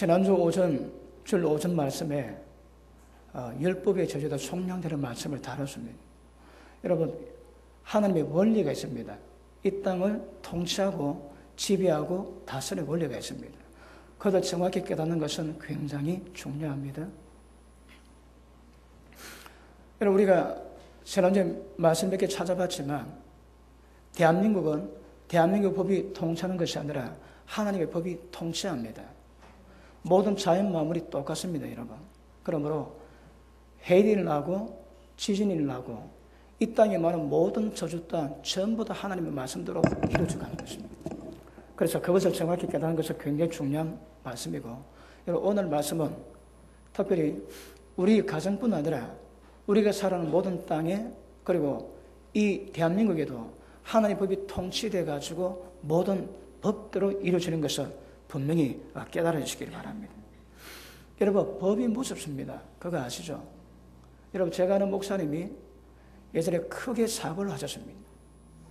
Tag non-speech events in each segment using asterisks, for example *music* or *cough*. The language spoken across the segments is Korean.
지난주 오전, 줄 오전 말씀에 어, 율법의 저주다 속량되는 말씀을 다뤘습니다. 여러분, 하나님의 원리가 있습니다. 이 땅을 통치하고 지배하고 다스릴 원리가 있습니다. 그것을 정확히 깨닫는 것은 굉장히 중요합니다. 여러분, 우리가 지난주에 말씀 몇 개 찾아봤지만, 대한민국은 대한민국 법이 통치하는 것이 아니라 하나님의 법이 통치합니다. 모든 자연 마물이 똑같습니다, 여러분. 그러므로 해일이 일어나고 지진이 일어나고 이 땅에 많은 모든 저주 땅 전부 다 하나님의 말씀대로 이루어져가는 것입니다. 그래서 그것을 정확히 깨닫는 것은 굉장히 중요한 말씀이고 여러분 오늘 말씀은 특별히 우리 가정뿐 아니라 우리가 살아가는 모든 땅에 그리고 이 대한민국에도 하나님 법이 통치돼 가지고 모든 법대로 이루어지는 것을 분명히 깨달아 주시기를 바랍니다. 여러분 법이 무섭습니다. 그거 아시죠? 여러분 제가 아는 목사님이 예전에 크게 사고를 하셨습니다.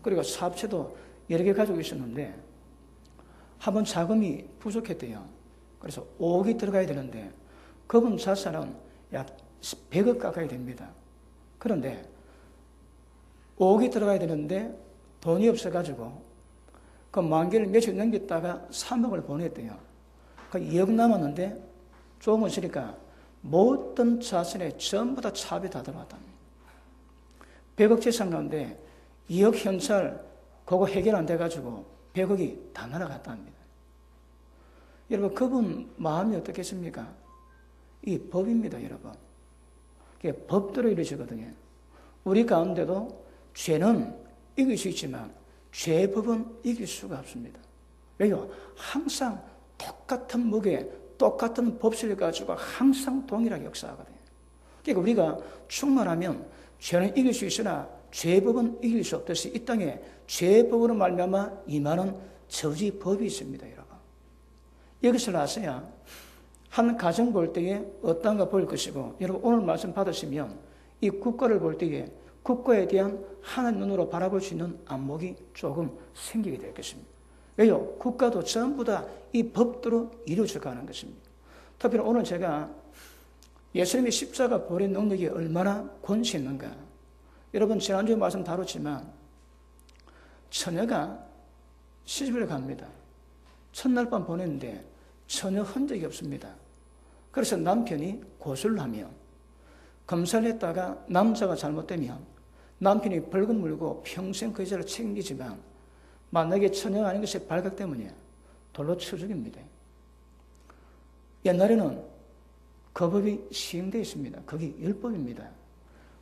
그리고 사업체도 여러 개 가지고 있었는데 한 번 자금이 부족했대요. 그래서 5억이 들어가야 되는데 그분 자산은 약 100억 가까이 됩니다. 그런데 5억이 들어가야 되는데 돈이 없어가지고 그 만기를 며칠 넘겼다가 3억을 보냈대요. 그 2억 남았는데 조금 있으니까 모든 자산에 전부 다 차비 다 들어왔답니다. 100억 재산 가운데 2억 현찰 그거 해결 안 돼가지고 100억이 다 날아갔답니다. 여러분 그분 마음이 어떻겠습니까? 이 법입니다 여러분. 이게 법대로 이루어지거든요. 우리 가운데도 죄는 이길 수 있지만 죄의 법은 이길 수가 없습니다. 왜요? 항상 똑같은 무게, 똑같은 법칙을 가지고 항상 동일하게 역사하거든요. 그러니까 우리가 충만하면 죄는 이길 수 있으나 죄의 법은 이길 수 없듯이 이 땅에 죄의 법으로 말미암아 임하는 저지 법이 있습니다, 여러분. 여기서 나서야 한 가정 볼 때에 어떤가 볼 것이고 여러분 오늘 말씀 받으시면 이 국가를 볼 때에 국가에 대한 하나님 눈으로 바라볼 수 있는 안목이 조금 생기게 될 것입니다. 왜요? 국가도 전부 다 이 법대로 이루어져 가는 것입니다. 특별히 오늘 제가 예수님의 십자가 보린 능력이 얼마나 권세 있는가. 여러분, 지난주에 말씀 다뤘지만, 처녀가 시집을 갑니다. 첫날 밤 보냈는데 전혀 흔적이 없습니다. 그래서 남편이 고소를 하면, 검사를 했다가 남자가 잘못되면 남편이 벌금 물고 평생 그 여자를 책임지지만 만약에 처녀가 아닌 것이 발각되면 돌로 쳐 죽입니다. 옛날에는 그 법이 시행되어 있습니다. 그게 율법입니다.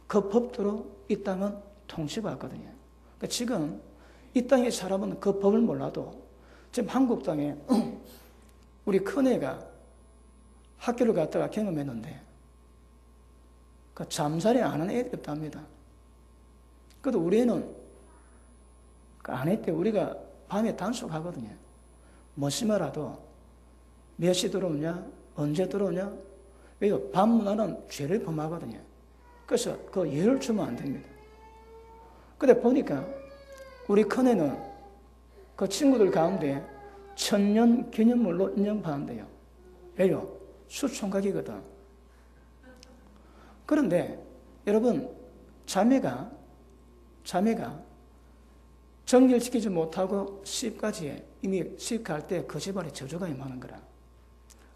그 법대로 이 땅은 통치받았거든요. 그러니까 지금 이 땅의 사람은 그 법을 몰라도 지금 한국 땅에 *clears throat* 우리 큰애가 학교를 갔다가 경험했는데 그안 하는 애들이 없답니다. 그래도 우리 애는 그 아내 때 우리가 밤에 단속하거든요. 뭐 심어라도 몇 시 들어오냐, 언제 들어오냐. 왜요? 밤 문화는 죄를 범하거든요. 그래서 그 예를 주면 안 됩니다. 근데 보니까 우리 큰애는 그 친구들 가운데 천년 기념물로 인정받는데요. 왜요? 수총각이거든. 그런데 여러분, 자매가, 자매가 정결시키지 못하고 시집까지 이미 시집 갈 때 그 집안에 저주가 임하는 거라.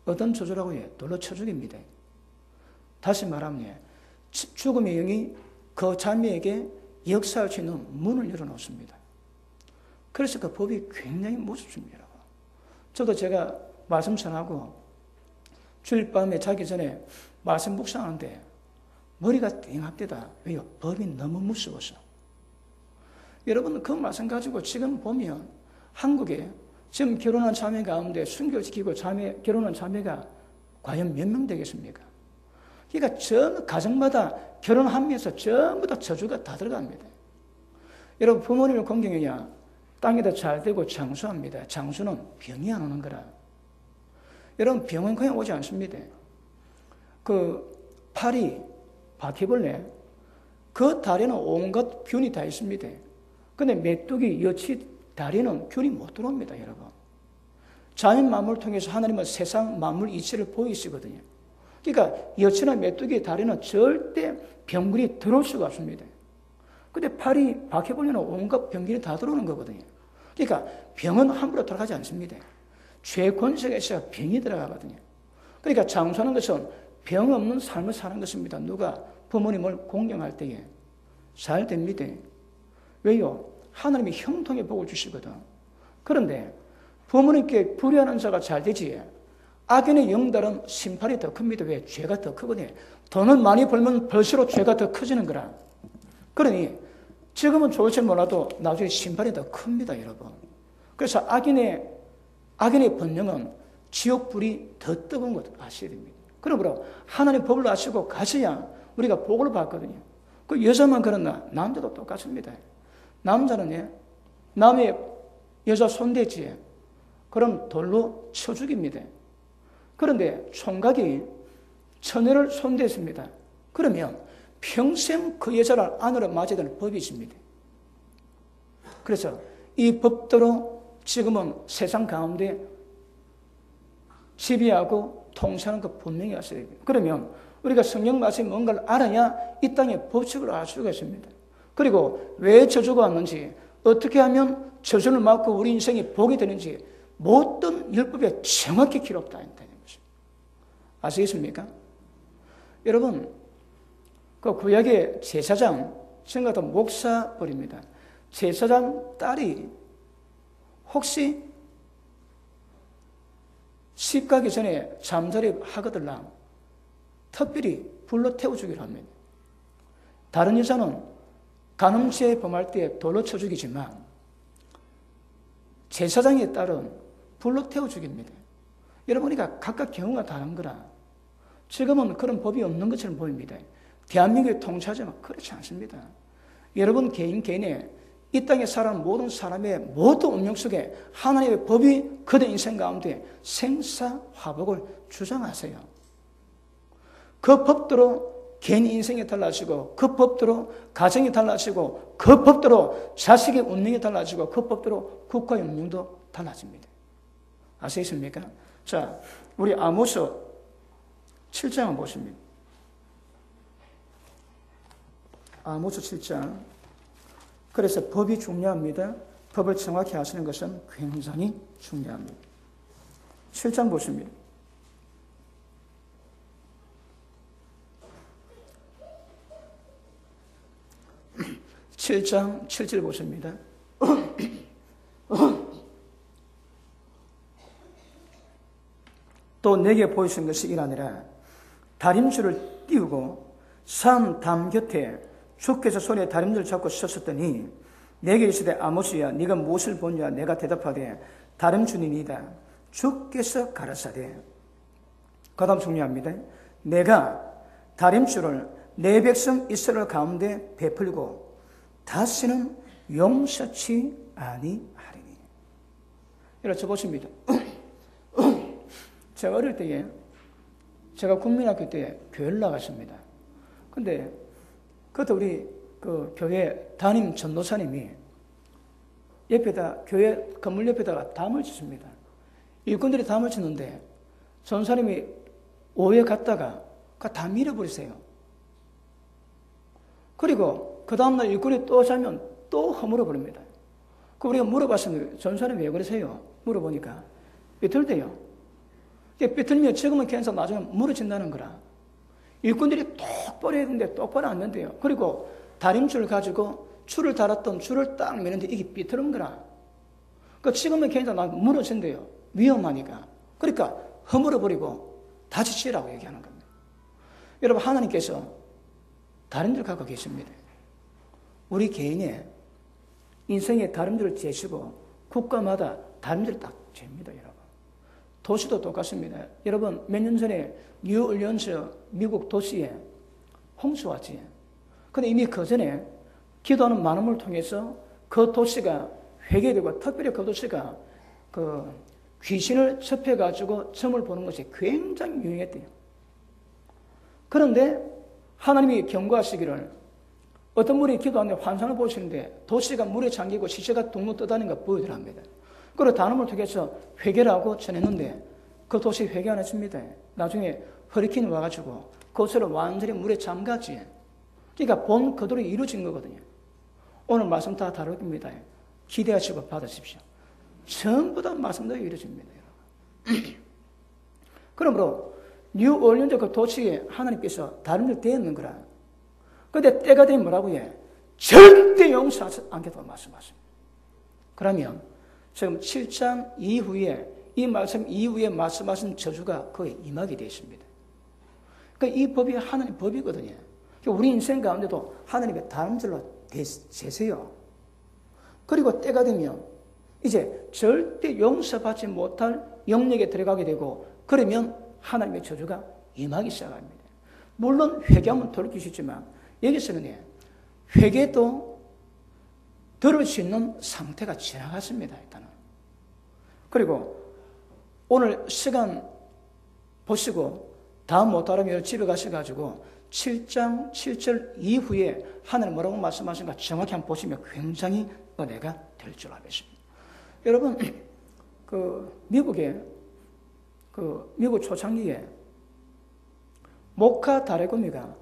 어떤 저주라고 해? 돌로 쳐 죽입니다. 다시 말하면 죽음의 영이 그 자매에게 역사할 수 있는 문을 열어놓습니다. 그래서 그 법이 굉장히 무섭습니다. 저도 제가 말씀 전하고 주일 밤에 자기 전에 말씀 묵상하는데 머리가 띵합니다. 왜요? 법이 너무 무서워서. 여러분 그 말씀 가지고 지금 보면 한국에 지금 결혼한 자매 가운데 순교시키고 자매, 결혼한 자매가 과연 몇 명 되겠습니까? 그러니까 전 가정마다 결혼하면서 전부 다 저주가 다 들어갑니다. 여러분 부모님을 공경해야 땅에다 잘 되고 장수합니다. 장수는 병이 안 오는 거라. 여러분 병은 그냥 오지 않습니다. 그 파리, 바퀴벌레 그 다리는 온갖 균이 다 있습니다. 근데 메뚜기, 여치 다리는 균이 못 들어옵니다, 여러분. 자연 만물을 통해서 하나님은 세상 만물 이치를 보이시거든요. 그러니까 여치나 메뚜기 다리는 절대 병균이 들어올 수가 없습니다. 근데 팔이 박혀보면 온갖 병균이 다 들어오는 거거든요. 그러니까 병은 함부로 들어가지 않습니다. 죄권색에서 병이 들어가거든요. 그러니까 장수하는 것은 병 없는 삶을 사는 것입니다. 누가 부모님을 공경할 때에 잘 됩니다. 왜요? 하나님이 형통에 복을 주시거든. 그런데 부모님께 불의하는 자가 잘 되지. 악인의 영달은 심판이 더 큽니다. 왜? 죄가 더 크거든요. 돈을 많이 벌면 벌수록 죄가 더 커지는 거라. 그러니 지금은 좋을지 몰라도 나중에 심판이 더 큽니다, 여러분. 그래서 악인의 악인의 본능은 지옥불이 더 뜨거운 것 아셔야 됩니다. 그러므로 하나님 법을 아시고 가셔야 우리가 복을 받거든요. 그 여자만 그렇나 남자도 똑같습니다. 남자는 예, 남의 여자 손대지 그럼 돌로 쳐 죽입니다. 그런데 총각이 처녀를 손댔습니다. 그러면 평생 그 여자를 안으로 맞아야 되는 법이 있습니다. 그래서 이 법대로 지금은 세상 가운데 지배하고 통치하는 것 분명히 아셔야 됩니다. 그러면 우리가 성경 말씀이 뭔가를 알아야 이 땅의 법칙을 알 수가 있습니다. 그리고 왜 저주가 왔는지, 어떻게 하면 저주를 막고 우리 인생이 복이 되는지 모든 율법에 정확히 기록되어 있다는 것입니다. 아시겠습니까? 여러분, 그 구약의 제사장, 생각도 목사벌입니다. 제사장 딸이 혹시 시 가기 전에 잠자리 하거들랑 특별히 불러 태워주기로 합니다. 다른 여자는 간음죄 범할 때 돌로 쳐 죽이지만 제사장의 딸은 불로 태워 죽입니다. 여러분이가 각각 경우가 다른 거라 지금은 그런 법이 없는 것처럼 보입니다. 대한민국의 통치하지만 그렇지 않습니다. 여러분 개인 개인의 이 땅에 살아가는 모든 사람의 모든 운명 속에 하나님의 법이 그들 인생 가운데 생사화복을 주장하세요. 그 법대로 개인 인생이 달라지고 그 법대로 가정이 달라지고 그 법대로 자식의 운명이 달라지고 그 법대로 국가의 운명도 달라집니다. 아시겠습니까? 자, 우리 아모스 7장을 보십니다. 아모스 7장. 그래서 법이 중요합니다. 법을 정확히 아시는 것은 굉장히 중요합니다. 7장 보십니다. 7장 7절 보십니다. 또 내게 보이신 것이 이라니라 다림줄을 띄우고 산담 곁에 주께서 손에 다림줄 잡고 섰었더니 내게 이르시되 아모스야 네가 무엇을 보냐? 내가 대답하되 다림줄이니다. 주께서 가라사대. 그 다음 중요합니다. 내가 다림줄을 내 백성 이스라엘 가운데 베풀고 다시는 용서치 아니하리니 이렇게 보십니다 *clears throat* 제가 어릴 때에 제가 국민학교 때 교회를 나갔습니다 근데 그것도 우리 그 교회 담임 전도사님이 옆에다 교회 건물 옆에다가 담을 짓습니다. 일꾼들이 담을 짓는데 전사님이 오해 갔다가 다 밀어버리세요. 그리고 그 다음날 일꾼이 또 자면 또 허물어 버립니다. 그 우리가 물어봤습니다. 전사님 왜 그러세요? 물어보니까 삐뚤대요. 삐뚤면 지금은 괜찮아 나중에 무너진다는 거라. 일꾼들이 똑바로 되는데 똑바로 안 된대요. 그리고 다림줄 가지고 줄을 달았던 줄을 딱 매는데 이게 삐뚤은 거라. 그 지금은 괜찮아 무너진대요. 위험하니까. 그러니까 허물어 버리고 다치시라고 얘기하는 겁니다. 여러분 하나님께서 다림줄 갖고 계십니다. 우리 개인의 인생의 다림줄을 재시고 국가마다 다림줄을 딱 잽니다. 여러분. 도시도 똑같습니다. 여러분 몇 년 전에 뉴올리언스 미국 도시에 홍수 왔지. 근데 이미 그 전에 기도하는 많음을 통해서 그 도시가 회개되고 특별히 그 도시가 그 귀신을 접해가지고 점을 보는 것이 굉장히 유행했대요. 그런데 하나님이 경고하시기를 어떤 분이 기도하는데 환상을 보시는데 도시가 물에 잠기고 시체가 둥둥 떠다니는 거 보여드랍니다. 그리고 단음을 통해서 회개라고 전했는데 그 도시 회개 안 했습니다. 나중에 허리케인이 와가지고 그것을 완전히 물에 잠갔지. 그러니까 본 그대로 이루어진 거거든요. 오늘 말씀 다 다룰 겁니다. 기대하시고 받으십시오. 전부 다 말씀대로 이루어집니다. *clears throat* 그러므로 뉴올리언즈 그 도시에 하나님께서 다른 일 되었는 거라. 근데 때가 되면 뭐라고 해? 절대 용서하지 않겠다고 말씀하십니다. 그러면 지금 7장 이후에 이 말씀 이후에 말씀하신 저주가 거의 임하게 되어 있습니다. 그러니까 이 법이 하나님 법이거든요. 그러니까 우리 인생 가운데도 하나님의 다름질로 되세요. 그리고 때가 되면 이제 절대 용서받지 못할 영역에 들어가게 되고 그러면 하나님의 저주가 임하기 시작합니다. 물론 회개하면 돌이키시지만 여기서는 회개도 들을 수 있는 상태가 지나갔습니다. 일단은. 그리고 오늘 시간 보시고 다음 못 따르면 집에 가셔가지고 7장 7절 이후에 하늘 뭐라고 말씀하신가 정확히 한번 보시면 굉장히 은혜가 될 줄 알겠습니다. 여러분, *clears throat* 그 미국에 그 미국 초창기에 모카 다레고미가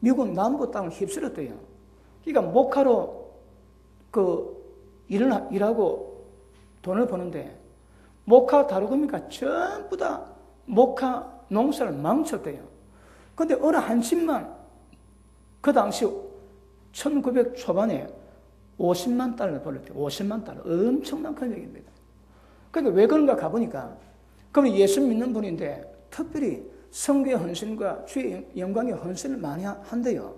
미국 남부 땅을 휩쓸었대요. 그러니까 모카로 그 일을 일하고 돈을 버는데 모카 다르고미가 전부 다 모카 농사를 망쳤대요. 근데 어느 한 집만 그 당시 1900 초반에 50만 달러를 벌었대요. 50만 달러. 엄청난 금액입니다. 그러니까 왜 그런가 가보니까 그럼 예수 믿는 분인데 특별히 성교의 헌신과 주의 영광의 헌신을 많이 한대요.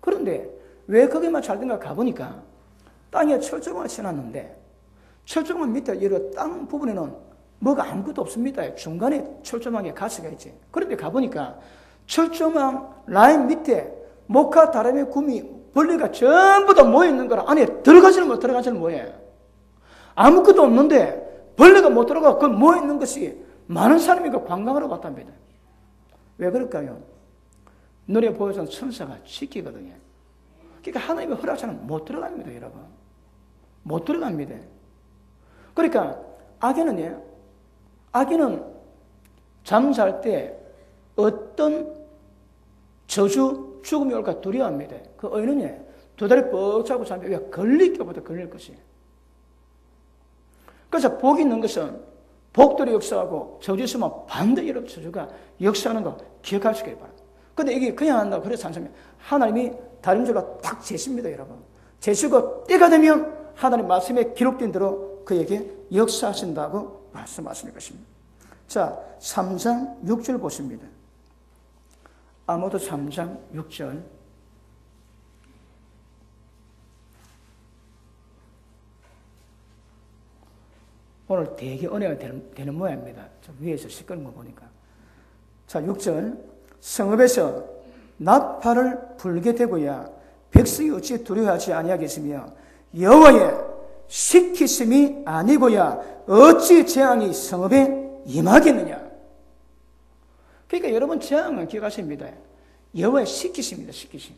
그런데 왜 거기만 잘 된가 가보니까 땅에 철조망을 쳐놨는데 철조망 밑에 여러 땅 부분에는 뭐가 아무것도 없습니다. 중간에 철조망에 가스가 있지. 그런데 가보니까 철조망 라인 밑에 목화 다람쥐 구미 벌레가 전부 다 모여있는 거라 안에 들어가지는 거 들어가지는 뭐예요? 아무것도 없는데 벌레가 못 들어가 그 모여있는 것이 많은 사람이 그 관광하러 갔답니다. 왜 그럴까요? 눈에 보여준 천사가 지키거든요. 그러니까 하나님의 허락처럼 못 들어갑니다, 여러분. 못 들어갑니다. 그러니까 아기는요, 아기는 잠잘 때 어떤 저주, 죽음이 올까 두려워합니다. 그 어이는요, 두 다리 뻑 잡고 잠에 왜 걸릴까보다 걸릴 것이에요. 그래서 복이 있는 것은 복들이 역사하고 저주 있으면 반드시 여러분 저주가 역사하는 거 기억하시길 바랍니다. 근데 이게 그냥 한다고 그래서 안 하나님이 다른 줄로 딱 재십니다, 여러분. 재시고 때가 되면 하나님 말씀에 기록된 대로 그에게 역사하신다고 말씀하시는 것입니다. 자, 3장 6절 보십니다. 아모도 3장 6절. 오늘 되게 은혜가 되는, 되는 모양입니다. 저 위에서 시끄러운 거 보니까. 자, 6절. 성읍에서 나팔을 불게 되고야 백성이 어찌 두려워하지 아니하겠으며 여호와의 시키심이 아니고야 어찌 재앙이 성읍에 임하겠느냐. 그러니까 여러분 재앙은 기억하십니다. 여호와의 시키심입니다. 시키심.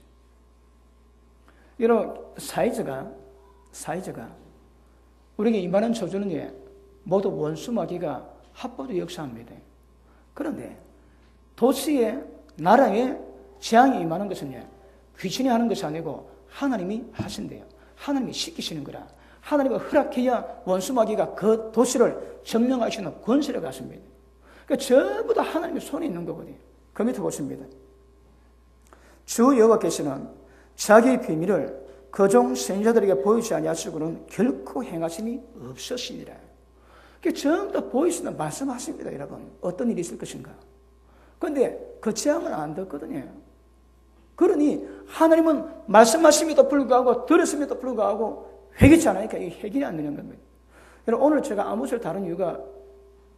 여러분 사이즈가 사이즈가 우리에게 임하는 저주는 예, 모두 원수마귀가 합법도 역사합니다. 그런데 도시에 나라에 재앙이 임하는 것은 예, 귀신이 하는 것이 아니고 하나님이 하신대요. 하나님이 시키시는 거라. 하나님이 허락해야 원수마귀가 그 도시를 점령하시는 권세를 갖습니다. 그러니까 전부 다 하나님의 손에 있는 거거든요. 그 밑에 보십니다. 주 여호와께서는 자기의 비밀을 그종 선자들에게 보이지 아니하시고는 결코 행하심이 없으시니라. 그 전부 다 보이시는 말씀하십니다, 여러분. 어떤 일이 있을 것인가. 그런데 그 재앙은 안 듣거든요. 그러니 하나님은 말씀하심에도 불구하고 들었음에도 불구하고 회개치 않으니까 이 해결이 안 되는 겁니다. 여러분 오늘 제가 아무것을 다룬 이유가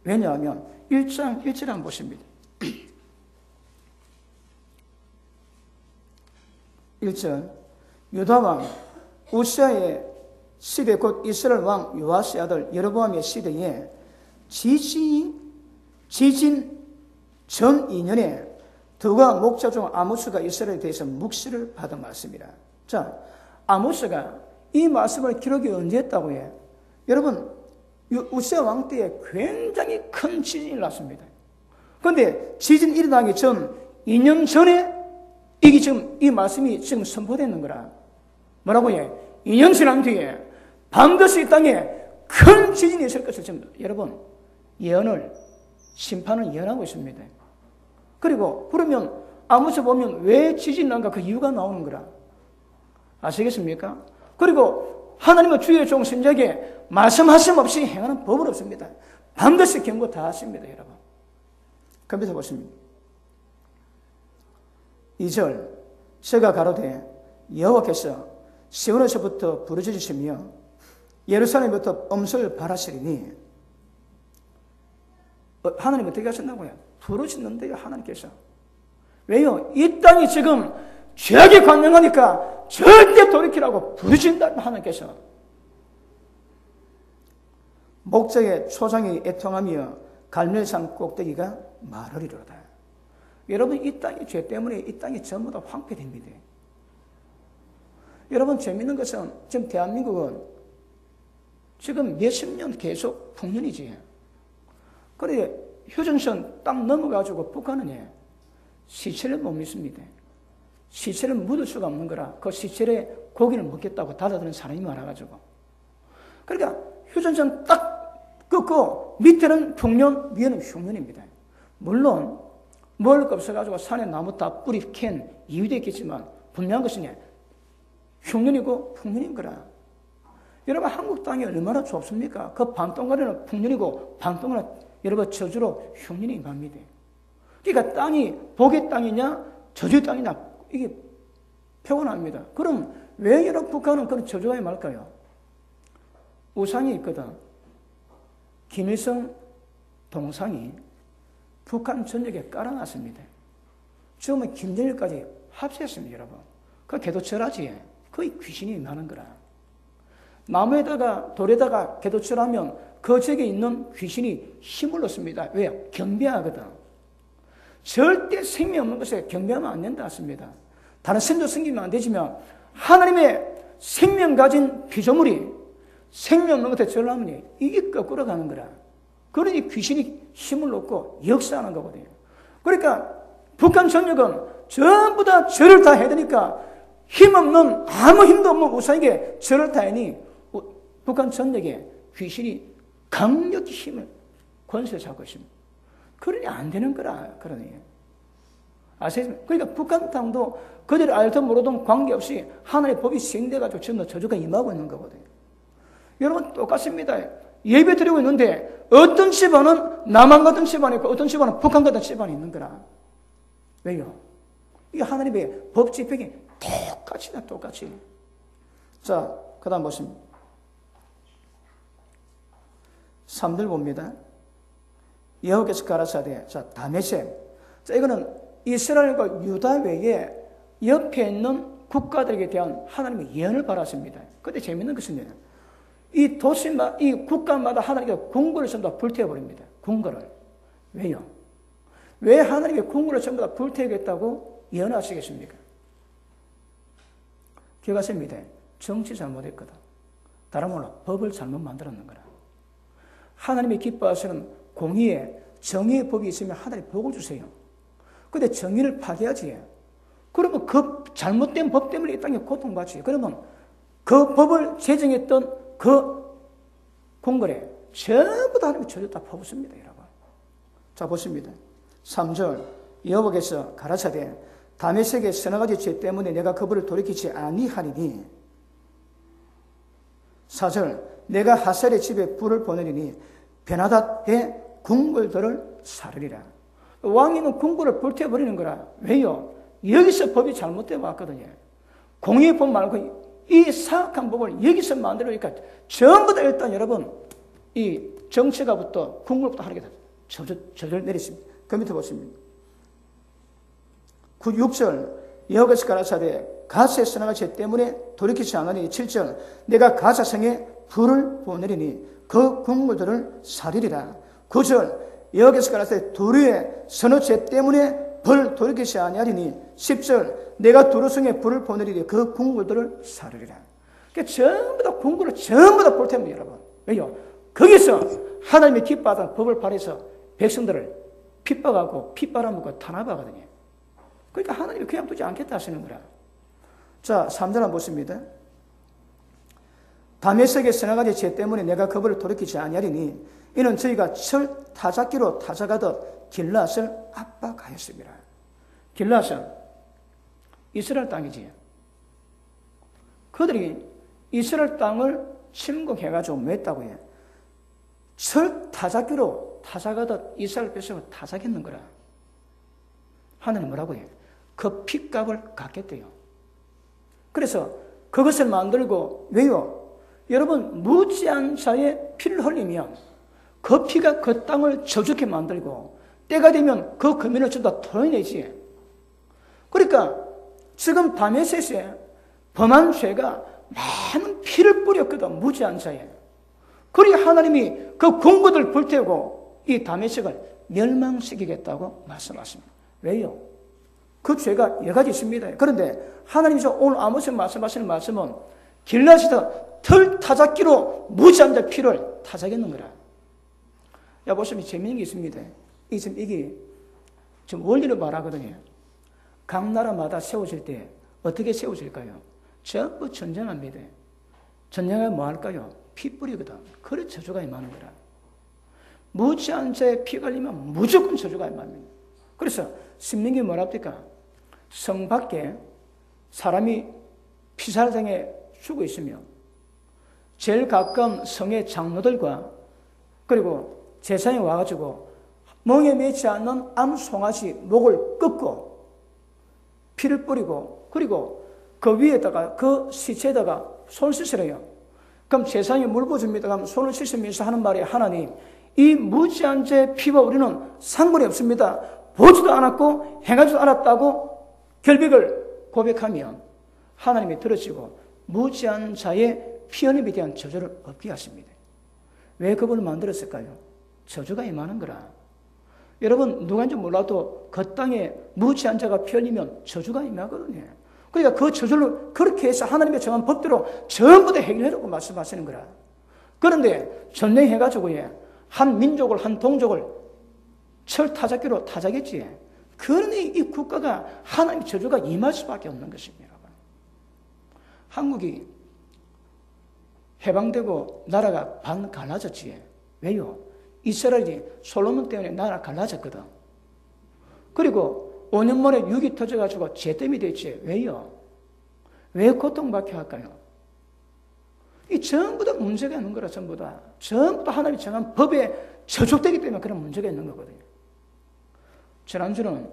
왜냐하면 1장 1절 한번 보십니다. *clears throat* 1절 유다왕 우시아의 시대 곧 이스라엘 왕 요아스 아들 여로보암의 시대에 지진 지진 전 2년에 드가 목자 중 아모스가 이스라엘에 대해서 묵시를 받은 말씀이라. 자, 아모스가 이 말씀을 기록이 언제 했다고 해? 여러분, 우세 왕 때에 굉장히 큰 지진이 났습니다. 그런데 지진 일어나기 전 2년 전에 이게 지금 이 말씀이 지금 선포되는 거라. 뭐라고 해? 2년 지난 뒤에 반드시 이 땅에 큰 지진이 있을 것을 지금 여러분 예언을 심판을 예언하고 있습니다. 그리고 그러면 아무서 보면 왜 지진 난가 그 이유가 나오는 거라. 아시겠습니까? 그리고 하나님의 주의 종 신자에게 말씀하심 없이 행하는 법은 없습니다. 반드시 경고 다 하십니다, 여러분. 컴퓨터 보십니다. 2절 제가 가로되 여호와께서 시온에서부터 부르짖으시며 예루살렘부터 엄설 바라시리니 어, 하나님 어떻게 하셨나고요? 부르짖는데요 하나님께서 왜요? 이 땅이 지금 죄악에 관영하니까 절대 돌이키라고 부르짖는다 하나님께서 목적의 초장이 애통하며 갈멜산 꼭대기가 말하리로다. 여러분 이 땅의 죄 때문에 이 땅이 전부 다 황폐됩니다. 여러분 재밌는 것은 지금 대한민국은 지금 몇십 년 계속 풍년이지. 그래 휴전선 딱 넘어가지고 북한은 시체를 못 믿습니다. 시체를 묻을 수가 없는 거라 그 시체에 고기를 먹겠다고 달아드는 사람이 많아가지고. 그러니까 휴전선 딱 긋고 밑에는 풍년, 위에는 흉년입니다. 물론 먹을 거 없어가지고 산에 나무 다 뿌리 캔 이유도 있겠지만 분명한 것은 흉년이고 풍년인 거라. 여러분 한국 땅이 얼마나 좁습니까? 그 반동가리는 풍년이고 반동가리는 여러분 저주로 흉년이 임합니다. 그러니까 땅이 복의 땅이냐 저주의 땅이냐 이게 표현합니다. 그럼 왜 여러분 북한은 그런 저주가 임할까요? 우상이 있거든. 김일성 동상이 북한 전역에 깔아놨습니다. 지금은 김정일까지 합세했습니다, 여러분. 그 개도철하지. 거의 귀신이 임하는 거라. 나무에다가 돌에다가 개도철하면 그 지역에 있는 귀신이 힘을 얻습니다. 왜요? 경배하거든. 절대 생명 없는 것에 경배하면 안 된다 했습니다. 다른 신도 숨기면 안 되지만 하나님의 생명 가진 피조물이 생명 없는 것에 절하면 이게 거꾸로 가는 거라. 그러니 귀신이 힘을 얻고 역사하는 거거든요. 그러니까 북한 전역은 전부 다 절을 다 해야 되니까 힘없는 아무 힘도 없는 우상에게 절을 다 하니 북한 전역에 귀신이 강력히 힘을 권세 잡고 있습니다. 그러니 안 되는 거라 그러니 아세요? 그러니까 북한 땅도 그들이 알든 모르든 관계없이 하나님의 법이 시행돼가지고 전부 저주가 임하고 있는 거거든요. 여러분 똑같습니다. 예배 드리고 있는데 어떤 집안은 남한 같은 집안이 있고 어떤 집안은 북한 같은 집안이 있는 거라. 왜요? 이 하나님의 법 집행이 똑같이다 똑같이. 자, 그 다음 보십니다. 3들 봅니다. 여호께서 가라사대. 자, 다메섹. 자, 이거는 이스라엘과 유다 외에 옆에 있는 국가들에게 대한 하나님의 예언을 받았습니다. 근데 재밌는 것은 이 도시마, 이 국가마다 하나님께 궁궐을 전부 다 불태워버립니다. 궁궐을. 왜요? 왜 하나님의 궁궐을 전부 다 불태우겠다고 예언하시겠습니까? 기억하십니다. 정치 잘못했거든. 다른 말로 법을 잘못 만들었는 거라. 하나님이 기뻐하시는 공의에 정의의 법이 있으면 하나님 복을 주세요. 근데 정의를 파괴하지. 그러면 그 잘못된 법 때문에 이 땅에 고통받지. 그러면 그 법을 제정했던 그 공간에 전부 다 하나님이 저주 다 퍼붓습니다, 여러분. 자, 보십니다. 3절. 여호와께서 가라사대 다메섹의 서너 가지 죄 때문에 내가 그분을 돌이키지 아니하리니 4절. 내가 하살의 집에 불을 보내리니 베나닷의 궁궐들을 사르리라. 왕이는 궁궐을 불태워버리는 거라. 왜요? 여기서 법이 잘못되어 왔거든요. 공의법 말고 이 사악한 법을 여기서 만들어니까 전부 다 일단 여러분 이 정치가부터 국물부터 하게 저절 내리십니다. 그 밑에 보십니다. 9, 6절 여호와께서 가라사대 가스의 선악의 죄 때문에 돌이키지 않으니 7절 내가 가사성에 불을 보내리니 그 국물들을 사리리라 9절 여호와께서 가라사대 두루의 선어죄 때문에 벌 돌이키지 아니하리니 10절 내가 두루성에 불을 보내리니 그 궁궐들을 사르리라. 그러니까 전부 다 궁궐을 전부 다 볼테면 여러분. 왜요? 거기서 하나님의 기뻐하던 법을 발해서 백성들을 핍박하고 핍박하고 탄압하거든요. 그러니까 하나님이 그냥 두지 않겠다 하시는 거라. 자, 3절 한번 보십니다. 다메섹의 가지 죄 때문에 내가 그벌을 돌이키지 아니하리니 이는 저희가 철 타작기로 타작하듯 길라을 압박하였습니다. 길라은 이스라엘 땅이지. 그들이 이스라엘 땅을 침공해가지고 맸다고 해. 철 타작기로 타작하듯 이스라엘 백성을 타작했는 거라. 하나님 뭐라고 해? 그 핏값을 갚겠대요. 그래서 그것을 만들고 왜요? 여러분 무지한 자의 피를 흘리면 그 피가 그 땅을 저주게 만들고 때가 되면 그 금연을 다 토해내지. 그러니까 지금 다메섹에 범한 죄가 많은 피를 뿌렸거든 무지한 자에. 그리 하나님이 그 공부들 불태우고 이 다메섹을 멸망시키겠다고 말씀하십니다. 왜요? 그 죄가 여러 가지 있습니다. 그런데 하나님께서 오늘 아모스 말씀하시는 말씀은 길라시다 털 타작기로 무지한 자 피를 타작했는 거라. 야, 보시면 재밌는 게 있습니다. 이 지금 이게 좀 원리를 말하거든요. 각 나라마다 세워질 때 어떻게 세워질까요? 전부 전쟁합니다. 전쟁하면 뭐 할까요? 피 뿌리거든. 그래 저주가 임하는 거라. 무지한 자의 피 갈리면 무조건 저주가 임합니다. 그래서 신명기 뭐랍니까? 성 밖에 사람이 피살생에 죽어 있으면 제일 가까운 성의 장로들과 그리고 제사에 와가지고 멍에 매지 않는 암 송아지 목을 꺾고 피를 뿌리고 그리고 그 위에다가 그 시체에다가 손을 씻으래요. 그럼 제사장이 물 부어줍니다. 그럼 손을 씻으면서 하는 말이 하나님 이 무지한 죄 피와 우리는 상관이 없습니다. 보지도 않았고 행하지도 않았다고 결백을 고백하면 하나님이 들으시고 무지한 자의 피연임에 대한 저주를 없게 하십니다. 왜 그분을 만들었을까요? 저주가 임하는 거라. 여러분 누가인지 몰라도 그 땅에 무지한 자가 피흘리면 저주가 임하거든요. 그러니까 그 저주를 그렇게 해서 하나님의 정한 법대로 전부 다 해결하라고 말씀하시는 거라. 그런데 전쟁해가지고 한 민족을 한 동족을 철 타작기로 타작했지. 그러니 이 국가가 하나님의 저주가 임할 수밖에 없는 것입니다. 한국이 해방되고 나라가 반 갈라졌지. 왜요? 이스라엘이 솔로몬 때문에 나라 갈라졌거든. 그리고 5년 만에 육이 터져가지고 죄됨이 됐지. 왜요? 왜 고통받게 할까요? 이 전부 다 문제가 있는 거라, 전부 다. 전부 다 하나님이 정한 법에 저촉되기 때문에 그런 문제가 있는 거거든요. 지난주는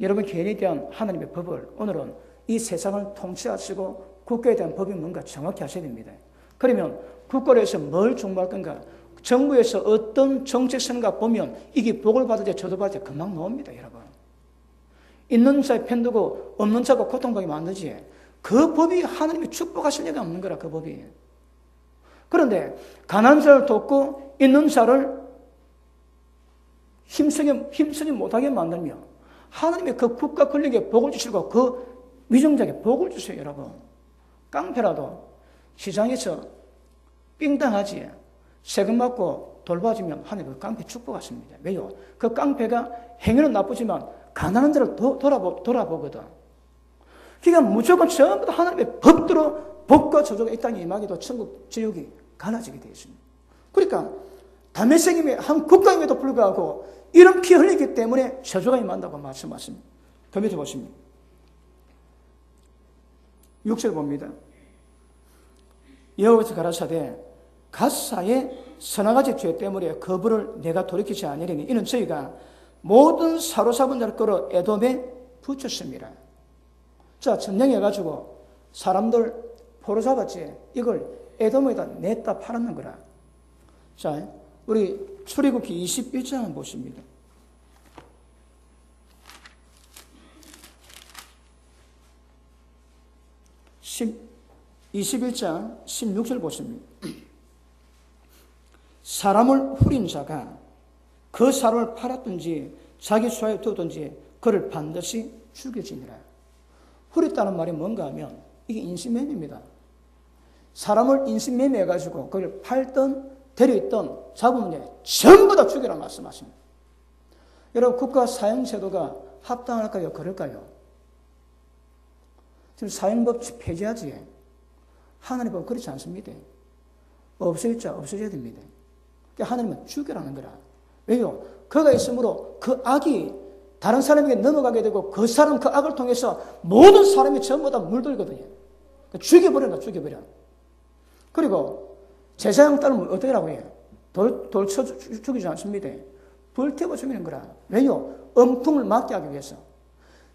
여러분 개인에 대한 하나님의 법을, 오늘은 이 세상을 통치하시고 국가에 대한 법이 뭔가 정확히 하셔야 됩니다. 그러면 국가에서 뭘 정부할 건가? 정부에서 어떤 정책 선가 보면 이게 복을 받을지 저도 받을지 금방 나옵니다, 여러분. 있는 자에 편두고 없는 자가 고통받게 만들지. 그 법이 하나님이 축복하실 리가 없는 거라, 그 법이. 그런데 가난한 자를 돕고 있는 자를 힘쓰게, 힘쓰지 못하게 만들며 하나님의 그 국가 권력에 복을 주시고 그 위정자에게 복을 주세요, 여러분. 깡패라도 시장에서 삥땅하지 세금 받고 돌봐주면 하나님 그 깡패 축복하십니다. 왜요? 그 깡패가 행위는 나쁘지만 가난한 자를 도, 돌아보, 돌아보거든. 그러니까 무조건 전부 다 하나님의 법대로 법과 저주가 이 땅에 임하기도 천국 지옥이 갈라지게 되어 있습니다. 그러니까 담에색임의 한 국가임에도 불구하고 이런 피 흘리기 때문에 저주가 임한다고 말씀하십니다. 더 밑에 보십니다. 6절 봅니다. 여호와께서 가라사대 가사의 서너 가지 죄 때문에 거부를 내가 돌이키지 아니하니 이는 저희가 모든 사로잡은 자를 끌어 에돔에 붙였습니다. 자, 전쟁해가지고 사람들 포로 잡았지. 이걸 에돔에다 냈다 팔았는 거라. 자, 우리 출애굽기 21장 보십니다. 21장 16절 보십니다. 사람을 후린 자가 그 사람을 팔았든지 자기 수하에 두든지 그를 반드시 죽여지니라. 후렸다는 말이 뭔가 하면 이게 인신매매입니다. 사람을 인신매매해가지고 그걸 팔든 데려있던 잡으면 전부 다 죽여라 말씀하십니다. 여러분 국가 사형제도가 합당할까요? 그럴까요? 지금 사형법 폐지하지. 하나님 법 그렇지 않습니다. 없어졌죠? 없어져야 됩니다. 그러니까 하나님은 죽여라는 거라. 왜요? 그가 있으므로 그 악이 다른 사람에게 넘어가게 되고 그 사람 그 악을 통해서 모든 사람이 전부 다 물들거든요. 그러니까 죽여버려라, 죽여버려. 그리고 제사장 딸은 어떻게 하라고 해요? 돌, 돌 쳐 죽이지 않습니다. 불태워 죽이는 거라. 왜요? 엄풍을 막게 하기 위해서.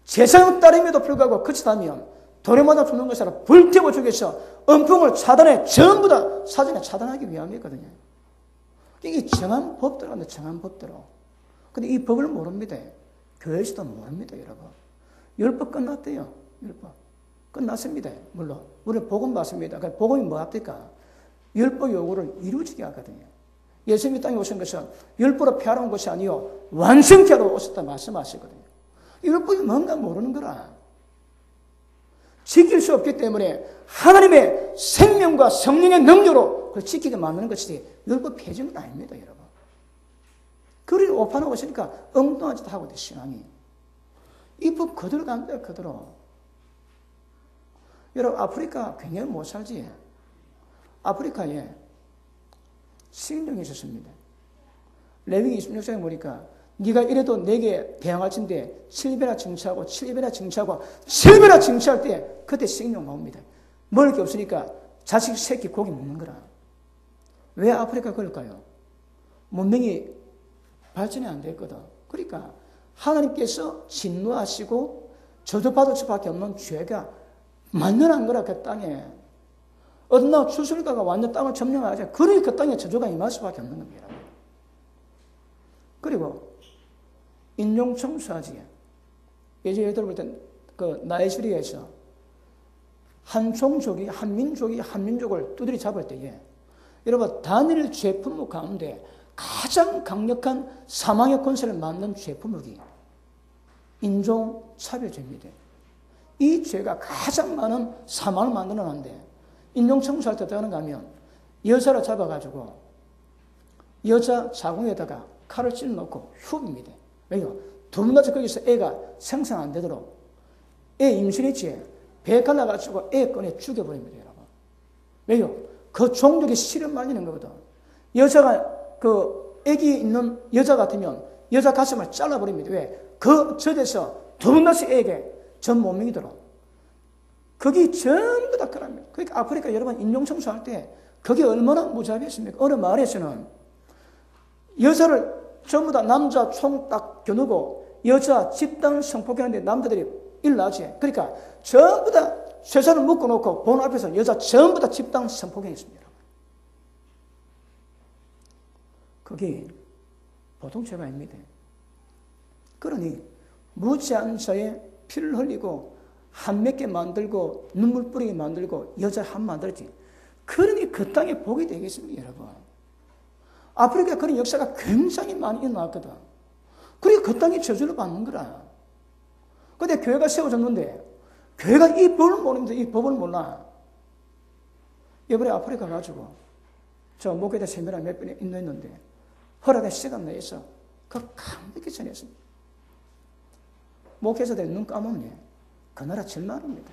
제사장 딸임에도 불구하고 그치다면 맞아 죽는 것이 아니라 불태워 죽여서 엄풍을 차단해 전부 다 사전에 차단하기 위함이거든요. 이게 정한 법대로인데 정한 법대로. 근데 이 법을 모릅니다. 교회에서도 모릅니다, 여러분. 율법 끝났대요. 율법. 끝났습니다. 물론. 우리는 복음 받습니다. 그러니까 복음이 뭐 합니까? 율법 요구를 이루어지게 하거든요. 예수님이 땅에 오신 것은 율법으로 폐하러 것이 아니요 완성케 하러 오셨다 말씀하시거든요. 율법이 뭔가 모르는 거라. 지킬 수 없기 때문에 하나님의 생명과 성령의 능력으로 그걸 지키게 만드는 것이 율법 폐지는 아닙니다, 여러분. 그를 오판하고 있으니까 엉뚱한 짓 하고 있 신앙이. 이 법 그대로 갑니다, 그대로. 여러분, 아프리카 굉장히 못 살지. 아프리카에 식인종이 있었습니다. 레위기 26장에 보니까 네가 이래도 내게 대항할 텐데 7배나 증치하고 7배나 증치하고 7배나 증치할 때 그때 식인종 나옵니다. 먹을 게 없으니까 자식 새끼 고기 먹는 거라. 왜 아프리카 그럴까요? 문명이 발전이 안 됐거든. 그러니까 하나님께서 진노하시고 저주받을 수밖에 없는 죄가 만연한 거라 그 땅에. 어느 날 추술가가 완전 땅을 점령하자. 그러니 그 땅에 저주가 임할 수밖에 없는 겁니다. 그리고 인종 청소하지. 예전에 여러분 그 나이지리아에서 한 종족이 한 민족이 한 민족을 두드리 잡을 때에 여러분 단일 제품목 가운데 가장 강력한 사망의 권세를 만든 제품목이 인종 차별죄입니다. 이 죄가 가장 많은 사망을 만들어놨는데 인종 청소할 때 어떻게 하면 여자를 잡아가지고 여자 자궁에다가 칼을 찔러 넣고 흉입니다. 왜요? 두분다 거기서 애가 생산 안 되도록 애 임신했지 배 갈라가지고 애 꺼내 죽여버립니다, 여러분. 왜요? 그 종족이 실은 말리는 거거든. 여자가 그 애기 있는 여자 같으면 여자 가슴을 잘라버립니다. 왜? 그 두분 다씩 애에게 전 몸명이 들어. 거기 전부 다 그럽니다. 그러니까 아프리카 여러분 인종청소할 때 그게 얼마나 무자비했습니까? 어느 마을에서는 여자를 전부 다 남자 총 딱 겨누고 여자 집단 성폭행하는데 남자들이 일나지. 그러니까 전부 다 쇠사를 묶어놓고 본 앞에서 여자 전부 다 집단 성폭행했습니다. 그게 보통 죄가 아닙니다. 그러니 무지한 자의 피를 흘리고 한 몇 개 만들고 눈물 뿌리게 만들고 여자 한 만들지. 그러니 그 땅에 복이 되겠습니다, 여러분. 아프리카 그런 역사가 굉장히 많이 일어났거든. 그리고 그 땅이 저주를 받는 거라. 근데 교회가 세워졌는데, 교회가 이 법을 모르는데 이 법을 몰라. 이번에 아프리카 가지고, 저 목회자 세미나 몇 번에 인도했는데, 허락된 시간 내에서 그 강하게 전했습니다. 목회자들 눈 감으면 그 나라 절망합니다.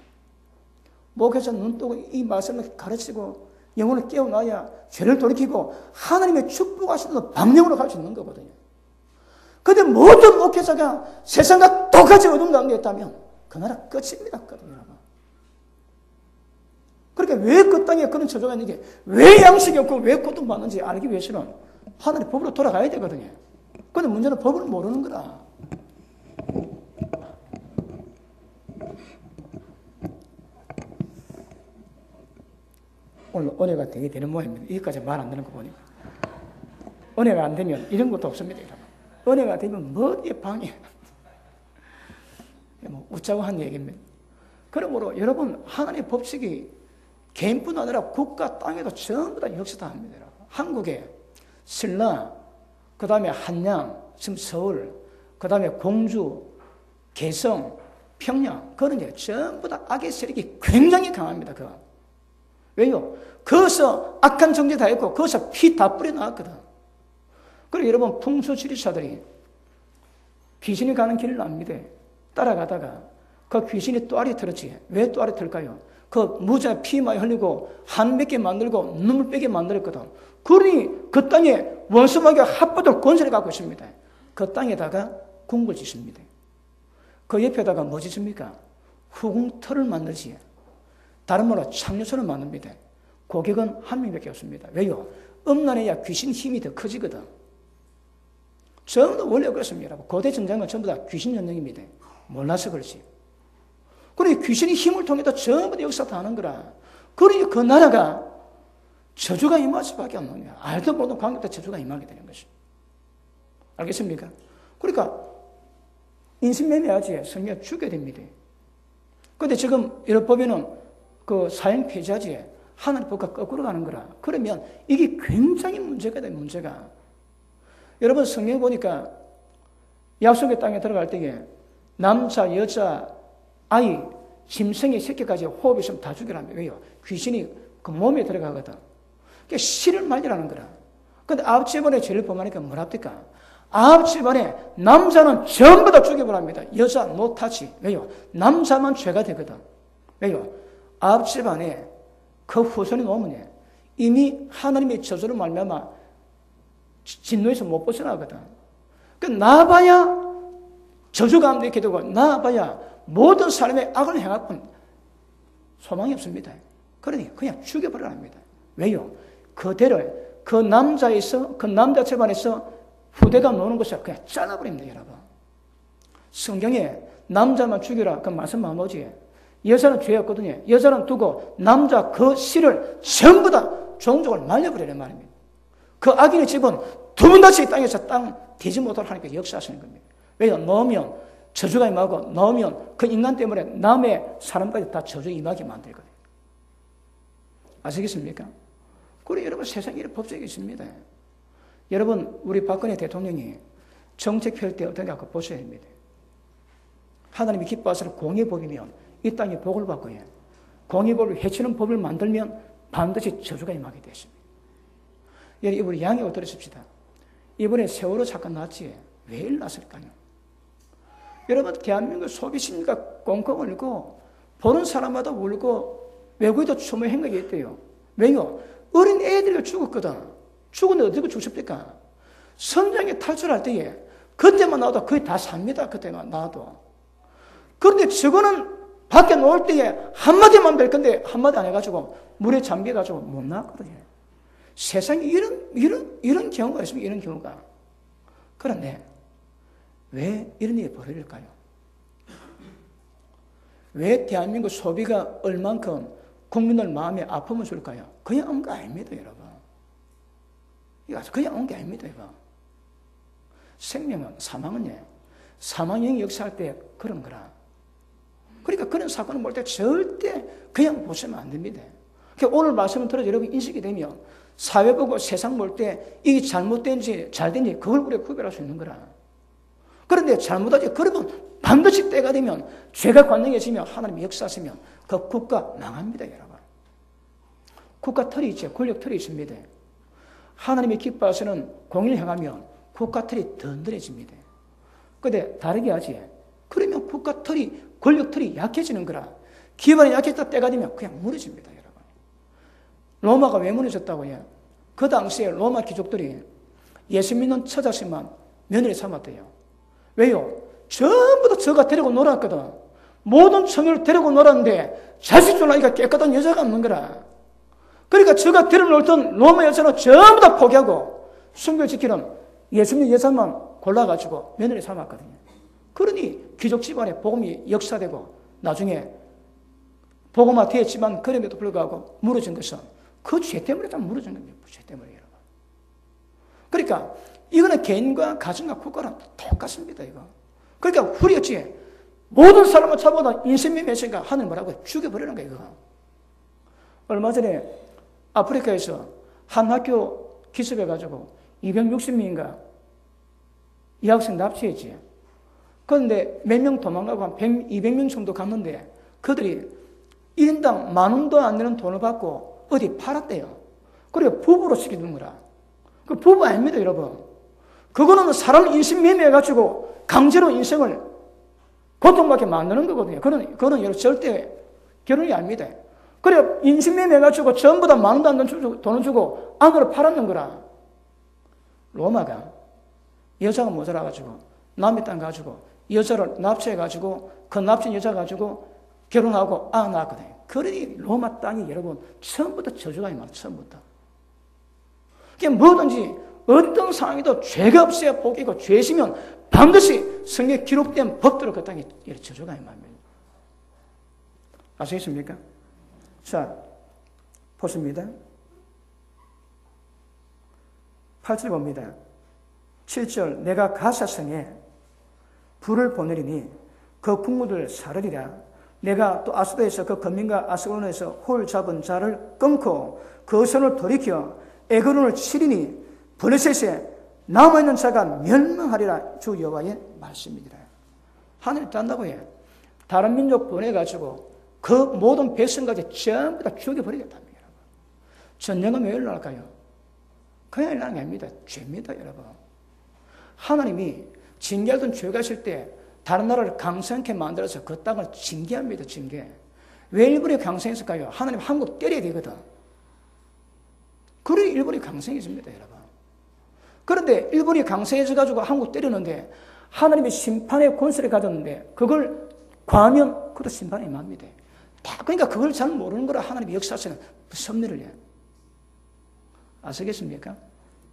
목회자 눈 뜨고 이 말씀을 가르치고 영혼을 깨어나야 죄를 돌이키고 하나님의 축복하시는 방향으로 갈 수 있는 거거든요. 근데 모든 목회자가 세상과 똑같이 어둠 가운데 있다면 그 나라 끝입니다. 여러분. 그러니까 왜그 땅에 그런 저주가 있는 게왜 양식이 없고 왜 고통받는지 알기 위해서는 하나님 법으로 돌아가야 되거든요. 근데 문제는 법을 모르는 거라. 오늘 은혜가 되게 되는 모양입니다. 여기까지 말 안 되는 거 보니까. 은혜가 안 되면 이런 것도 없습니다, 여러분. 은혜가 되면 뭐에 방해. 뭐 웃자고 한 얘기입니다. 그러므로 여러분, 하나님의 법칙이 개인뿐 아니라 국가 땅에도 전부 다 역사합니다. 한국에 신라, 그 다음에 한양, 지금 서울, 그 다음에 공주, 개성, 평양, 그런 데 전부 다 악의 세력이 굉장히 강합니다. 그. 왜요? 거기서 악한 정제 다 했고, 거기서 피 다 뿌려 나왔거든. 그리고 여러분, 풍수지리사들이 귀신이 가는 길을 압니다. 따라가다가 그 귀신이 또 알이 들었지. 왜또 알이 들까요? 그 무자 피 많이 흘리고 한 몇 개 만들고 눈물 빼게 만들었거든. 그러니 그 땅에 원수마귀 핫바들 권세를 갖고 있습니다. 그 땅에다가 궁을 짓습니다. 그 옆에다가 뭐 짓습니까? 후궁터를 만들지. 다른 말로 창녀소를 만듭니다. 고객은 한 명밖에 없습니다. 왜요? 음란해야 귀신 힘이 더 커지거든. 전부 원래 그렇습니다. 고대 전쟁은 전부 다 귀신 전쟁입니다. 몰라서 그렇지. 그러니 귀신이 힘을 통해서 전부 다 역사 다 하는 거라. 그러니 그 나라가 저주가 임할 수밖에 없는 거야. 알도 모르는 관계다 저주가 임하게 되는 것이. 알겠습니까? 그러니까 인신매매하지 성경 죽게 됩니다. 근데 지금 이런 그 사형 폐자지에 하늘 법과 거꾸로 가는 거라. 그러면 이게 굉장히 문제가 돼, 문제가. 여러분 성경 보니까 약속의 땅에 들어갈 때에 남자, 여자, 아이, 짐승의 새끼까지 호흡이 있으면 다 죽이라며. 왜요? 귀신이 그 몸에 들어가거든. 그게 씨를 말리라는 거라. 근데 아홉 집안에 죄를 범하니까 뭐랍니까? 아홉 집안에 남자는 전부 다 죽여버립니다. 여자 노타치. 왜요? 남자만 죄가 되거든. 왜요? 아홉 집안에 그 후손이 오면 이미 하나님의 저주를 말미암아 진노에서 못 벗어나거든. 그 나봐야 저주가 안 되게 되고 나봐야 모든 사람의 악을 행할 뿐 소망이 없습니다. 그러니 그냥 죽여버려야 합니다. 왜요? 그대를 그 남자에서 그 남자 집안에서 후대가 노는 것을 그냥 잘라버립니다, 여러분. 성경에 남자만 죽여라 그 말씀 안 오지. 여자는 죄였거든요. 여자는 두고 남자 그 씨를 전부 다 종족을 말려버리는 말입니다. 그 악인의 집은 두 분 다시 땅에서 땅 못하게 하니까 역사하시는 겁니다. 왜요? 넣으면 저주가 임하고 넣으면 그 인간 때문에 남의 사람까지 다 저주 임하게 만들거든요. 아시겠습니까? 그래 여러분 세상에 이런 법칙이 있습니다. 여러분 우리 박근혜 대통령이 정책 펼때 어떻게 할까 보셔야 합니다. 하나님이 기뻐하시는 공의법이면 이 땅에 복을 받고 요. 공의법을 해치는 법을 만들면 반드시 저주가 임하게 되십니다. 여러분 양해 들으십시다. 이번에 세월호 사건 났지 왜 일났을까요? 여러분 대한민국 소비심리가 꽁꽁 울고 보는 사람마다 울고 외국에도 추모 행각이 있대요. 왜요? 어린 애들이 죽었거든. 죽었는데 어떻게 죽습니까? 선장에 탈출할 때에 그때만 나와도 거의 다 삽니다. 그때만 나와도. 그런데 저거는 밖에 놓을 때에 한마디만 될 건데 한마디 안 해가지고 물에 잠겨가지고 못 나왔거든요. 세상에 이런, 이런, 이런 경우가 있습니다. 이런 경우가. 그런데 왜 이런 일이 벌어질까요? 왜 대한민국 소비가 얼만큼 국민들 마음에 아픔을 줄까요? 그냥 온 거 아닙니다, 여러분. 이거 그냥 온 게 아닙니다, 이거. 생명은, 사망은, 사망이 역사할 때 그런 거라. 그러니까 그런 사건을 볼 때 절대 그냥 보시면 안 됩니다. 그러니까 오늘 말씀을 들어 여러분 인식이 되면 사회 보고 세상 볼 때 이게 잘못된지 잘된지 그걸 우리가 구별할 수 있는 거라. 그런데 잘못하지 그러면 반드시 때가 되면 죄가 관능해지면 하나님이 역사하시면 그 국가 망합니다 여러분. 국가 틀이 있죠. 권력 틀이 있습니다. 하나님이 기뻐하시는 공의를 행하면 국가 틀이 든든해집니다. 근데 다르게 하지. 그러면 국가 틀이 권력 틀이 약해지는 거라. 기반이 약해졌다 때가 되면 그냥 무너집니다, 여러분. 로마가 왜 무너졌다고요? 그 당시에 로마 귀족들이 예수 믿는 처자식만 며느리 삼았대요. 왜요? 전부 다 저가 데리고 놀았거든. 모든 청년을 데리고 놀았는데 자식 줄 아니까 깨끗한 여자가 없는 거라. 그러니까 저가 데려놓던 로마 여자는 전부 다 포기하고 순교 지키는 예수님 여자만 골라가지고 며느리 삼았거든요. 그러니 귀족 집안에 복음이 역사되고 나중에 복음화 되었지만 그럼에도 불구하고 무너진 것은 그 죄 때문에 다 무너진 겁니다. 그죄 때문에 여러분. 그러니까 이거는 개인과 가정과 국가랑 똑같습니다. 이거. 그러니까 후리였지. 모든 사람을 잡아다 인생의 매체가 하늘 뭐라고 죽여버리는 거예요. 이거. 얼마 전에 아프리카에서 한 학교 기습해가지고 260명인가 이 학생 납치했지. 그런데 몇 명 도망가고 한 100, 200명 정도 갔는데 그들이 1인당 만 원도 안 되는 돈을 받고 어디 팔았대요. 그리고 부부로 시키는 거라. 그 부부 아닙니다, 여러분. 그거는 사람 인신 매매해가지고 강제로 인생을 고통받게 만드는 거거든요. 그는, 그는 절대 결혼이 아닙니다. 그래, 인신매매해가지고 전부 다 만 원도 안 주고, 돈을 주고 악으로 팔았는 거라. 로마가 여자가 모자라가지고 남의 땅 가지고 여자를 납치해가지고 그 납치한 여자 가지고 결혼하고 아 낳았거든요. 그러니 로마 땅이 여러분 처음부터 저주가 임하다 처음부터. 그게 뭐든지 어떤 상황에도 죄가 없어야 복이고 죄시면 반드시 성경에 기록된 법대로 그 땅에 저주가 임합니다. 아시겠습니까? 자, 보십니다. 8절 봅니다. 7절 내가 가사성에 불을 보내리니 그 풍무들 사르리라. 내가 또 아스도에서 그 건민과 아스고론에서 홀 잡은 자를 끊고 그 손을 돌이켜 에그론을 치리니 블레셋에 남아있는 자가 멸망하리라 주 여호와의 말씀이니라. 하늘이 딴다고 해. 다른 민족 보내가지고 그 모든 백성까지 전부 다 죽여버리겠답니다. 전쟁은 왜 일어날까요? 그냥 일어나는 게 아닙니다. 죄입니다, 여러분. 하나님이 징계하던 죄가 있을 때 다른 나라를 강성하게 만들어서 그 땅을 징계합니다, 징계. 왜 일본이 강성했을까요? 하나님 한국 때려야 되거든. 그래 일본이 강성해집니다, 여러분. 그런데 일본이 강성해져가지고 한국 때리는데 하나님이 심판의 권세를 가졌는데 그걸 과하면 그것도 심판이 임합니다. 다 그러니까 그걸 잘 모르는 거라 하나님의 역사에서는 섭리를 해요. 아시겠습니까?